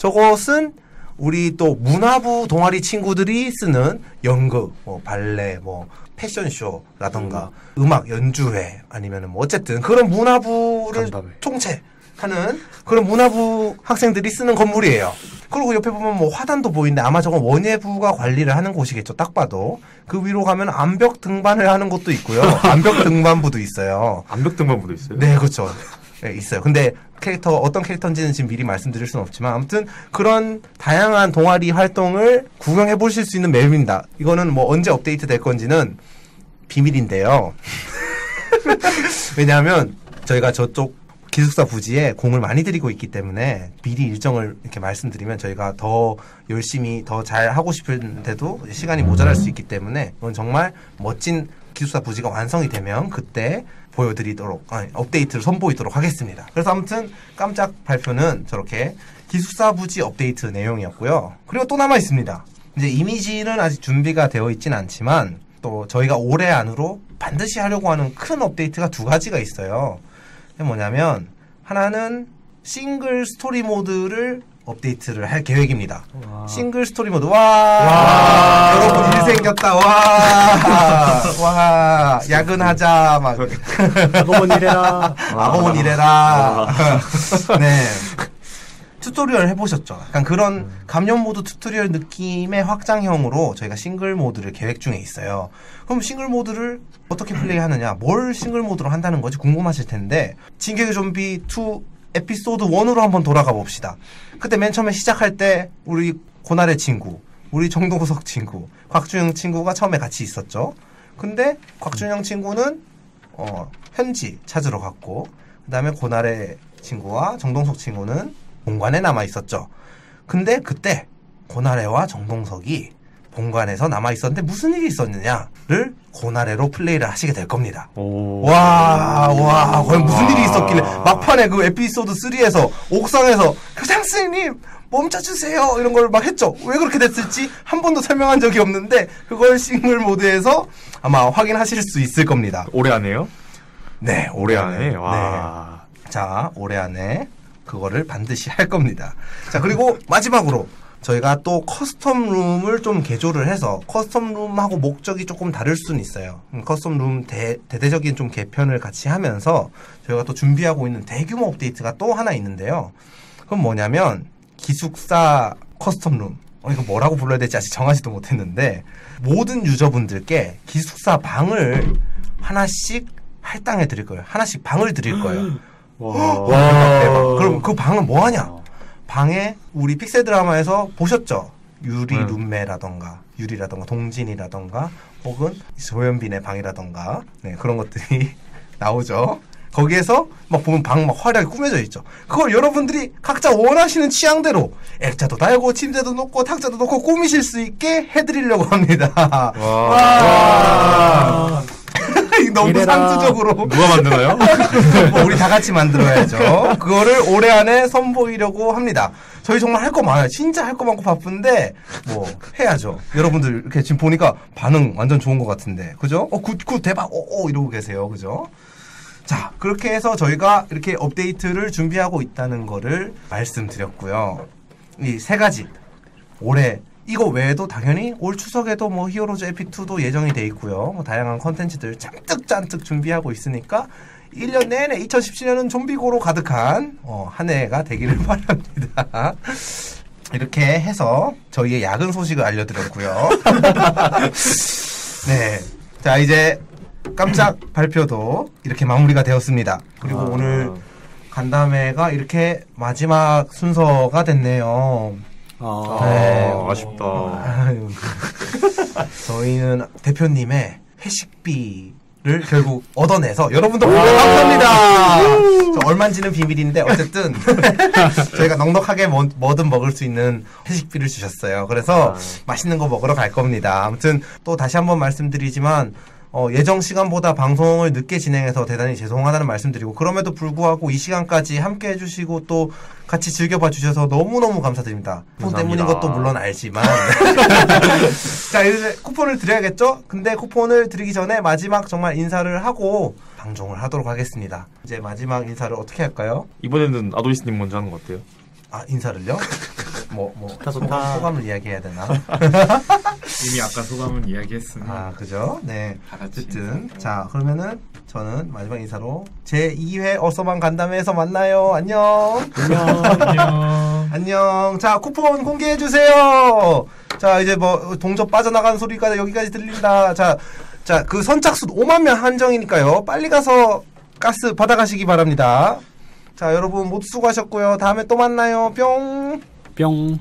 [SPEAKER 1] 저것은 우리 또 문화부 동아리 친구들이 쓰는 연극, 뭐 발레, 뭐 패션쇼라던가 음. 악 연주회 아니면은 뭐 어쨌든 그런 문화부를
[SPEAKER 5] 간담회.
[SPEAKER 1] 통째하는 그런 문화부 학생들이 쓰는 건물이에요. 그리고 옆에 보면 뭐 화단도 보이는데 아마 저건 원예부가 관리를 하는 곳이겠죠. 딱 봐도 그 위로 가면 암벽 등반을 하는 곳도 있고요. 암벽 등반부도 있어요.
[SPEAKER 5] 암벽 등반부도 있어요.
[SPEAKER 1] 네, 그렇죠. 네, 있어요. 근데 캐릭터 어떤 캐릭터인지는 지금 미리 말씀드릴 수는 없지만 아무튼 그런 다양한 동아리 활동을 구경해 보실 수 있는 맵입니다. 이거는 뭐 언제 업데이트 될 건지는 비밀인데요. 왜냐하면 저희가 저쪽 기숙사 부지에 공을 많이 들이고 있기 때문에 미리 일정을 이렇게 말씀드리면 저희가 더 열심히 더 잘 하고 싶은데도 시간이 모자랄 수 있기 때문에 이건 정말 멋진 기숙사 부지가 완성이 되면 그때 보여드리도록 아니, 업데이트를 선보이도록 하겠습니다. 그래서 아무튼 깜짝 발표는 저렇게 기숙사 부지 업데이트 내용이었고요. 그리고 또 남아 있습니다. 이제 이미지는 아직 준비가 되어 있진 않지만 또 저희가 올해 안으로 반드시 하려고 하는 큰 업데이트가 두 가지가 있어요. 뭐냐면 하나는 싱글 스토리 모드를 업데이트를 할 계획입니다. 싱글 스토리 모드. 와, 여러분 일 생겼다. 와, 와. 야근하자. 막.
[SPEAKER 4] 악어원 이래라.
[SPEAKER 1] 악어원 이래라. 네. 튜토리얼 해보셨죠? 약간 그런 감염 모드 튜토리얼 느낌의 확장형으로 저희가 싱글 모드를 계획 중에 있어요. 그럼 싱글 모드를 어떻게 플레이하느냐? 뭘 싱글 모드로 한다는 거지 궁금하실 텐데 진격의 좀비 2 에피소드 1으로 한번 돌아가 봅시다. 그때 맨 처음에 시작할 때 우리 고나래 친구, 우리 정동석 친구, 곽준영 친구가 처음에 같이 있었죠. 근데 곽준영 친구는 어, 현지 찾으러 갔고 그다음에 고나래 친구와 정동석 친구는 본관에 남아 있었죠. 근데 그때 고나래와 정동석이 본관에서 남아 있었는데 무슨 일이 있었느냐를 고나래로 플레이를 하시게 될 겁니다.
[SPEAKER 5] 오.
[SPEAKER 1] 와, 와, 과연 무슨 일이 있었길래 막판에 그 에피소드 3에서 옥상에서 교장 선생님 멈춰주세요 이런 걸 막 했죠. 왜 그렇게 됐을지 한 번도 설명한 적이 없는데 그걸 싱글 모드에서 아마 확인하실 수 있을 겁니다.
[SPEAKER 5] 올해 안에요?
[SPEAKER 1] 네,
[SPEAKER 5] 올해 안에.
[SPEAKER 1] 네.
[SPEAKER 5] 와.
[SPEAKER 1] 자, 올해 안에 그거를 반드시 할 겁니다. 자, 그리고 마지막으로 저희가 또 커스텀 룸을 좀 개조를 해서 커스텀 룸하고 목적이 조금 다를 수는 있어요. 음, 커스텀 룸 대, 대대적인 좀 개편을 같이 하면서 저희가 또 준비하고 있는 대규모 업데이트가 또 하나 있는데요. 그건 뭐냐면 기숙사 커스텀 룸. 어, 이거 뭐라고 불러야 될지 아직 정하지도 못했는데 모든 유저분들께 기숙사 방을 하나씩 할당해 드릴 거예요. 하나씩 방을 드릴 거예요.
[SPEAKER 5] 와.
[SPEAKER 1] 대박. 그럼 그 방은 뭐 하냐? 방에 우리 픽셀 드라마에서 보셨죠? 유리
[SPEAKER 5] 네.
[SPEAKER 1] 룸메라던가 유리라던가 동진이라던가 혹은 조현빈의 방이라던가 네, 그런 것들이 나오죠. 거기에서 막 보면 방 막 화려하게 꾸며져 있죠. 그걸 여러분들이 각자 원하시는 취향대로 액자도 달고 침대도 놓고 탁자도 놓고 꾸미실 수 있게 해드리려고 합니다. 와. 너 무
[SPEAKER 4] 이래라.
[SPEAKER 1] 상투적으로
[SPEAKER 5] 누가 만드나요?
[SPEAKER 1] 뭐 우리 다 같이 만들어야죠. 그거를 올해 안에 선보이려고 합니다. 저희 정말 할 거 많아요. 진짜 할 거 많고 바쁜데 뭐 해야죠. 여러분들 이렇게 지금 보니까 반응 완전 좋은 것 같은데, 그죠? 어, good, good, 대박, 오, 오 이러고 계세요, 그죠? 자, 그렇게 해서 저희가 이렇게 업데이트를 준비하고 있다는 거를 말씀드렸고요. 이 세 가지 올해 이거 외에도 당연히 올 추석에도 뭐 히어로즈 에픽2도 예정이 돼 있고요. 뭐 다양한 컨텐츠들 잔뜩 잔뜩 준비하고 있으니까 1년 내내 2017년은 좀비고로 가득한 어, 한 해가 되기를 바랍니다. 이렇게 해서 저희의 야근 소식을 알려드렸고요. 네. 자, 이제 깜짝 발표도 이렇게 마무리가 되었습니다. 그리고 오늘 간담회가 이렇게 마지막 순서가 됐네요.
[SPEAKER 4] 아,
[SPEAKER 1] 네.
[SPEAKER 5] 아, 아쉽다.
[SPEAKER 1] 아유. 저희는 대표님의 회식비 를 결국 얻어내서 감사합니다. 저 얼마인지는 비밀인데 어쨌든 저희가 넉넉하게 뭐, 뭐든 먹을 수 있는 회식비를 주셨어요. 그래서 맛있는 거 먹으러 갈 겁니다. 아무튼 또 다시 한번 말씀드리지만 어, 예정 시간보다 방송을 늦게 진행해서 대단히 죄송하다는 말씀드리고 그럼에도 불구하고 이 시간까지 함께 해주시고 또 같이 즐겨봐 주셔서 너무너무 감사드립니다. 쿠폰 때문인. 것도 물론 알지만 자 이제 쿠폰을 드려야겠죠? 근데 쿠폰을 드리기 전에 마지막 정말 인사를 하고 방송을 하도록 하겠습니다. 이제 마지막 인사를 어떻게 할까요?
[SPEAKER 5] 이번에는 아도니스님 먼저 하는 것 같아요.
[SPEAKER 1] 아 인사를요? 뭐 뭐
[SPEAKER 4] 좋다, 좋다.
[SPEAKER 1] 소감을 이야기해야 되나?
[SPEAKER 3] 이미 아까 소감은 이야기했으니
[SPEAKER 1] 아 그죠? 네. 어쨌든. 자 그러면은 저는 마지막 인사로 제 2회 어서만 간담회에서 만나요. 안녕.
[SPEAKER 3] 안녕.
[SPEAKER 1] 안녕. 자 쿠폰 공개해 주세요. 자 이제 뭐 동접 빠져나가는 소리가 여기까지 들린다. 자. 자, 그 선착순 5만 명 한정이니까요. 빨리 가서 가스 받아가시기 바랍니다. 자, 여러분 모두 수고하셨고요. 다음에 또 만나요. 뿅.
[SPEAKER 4] 뿅.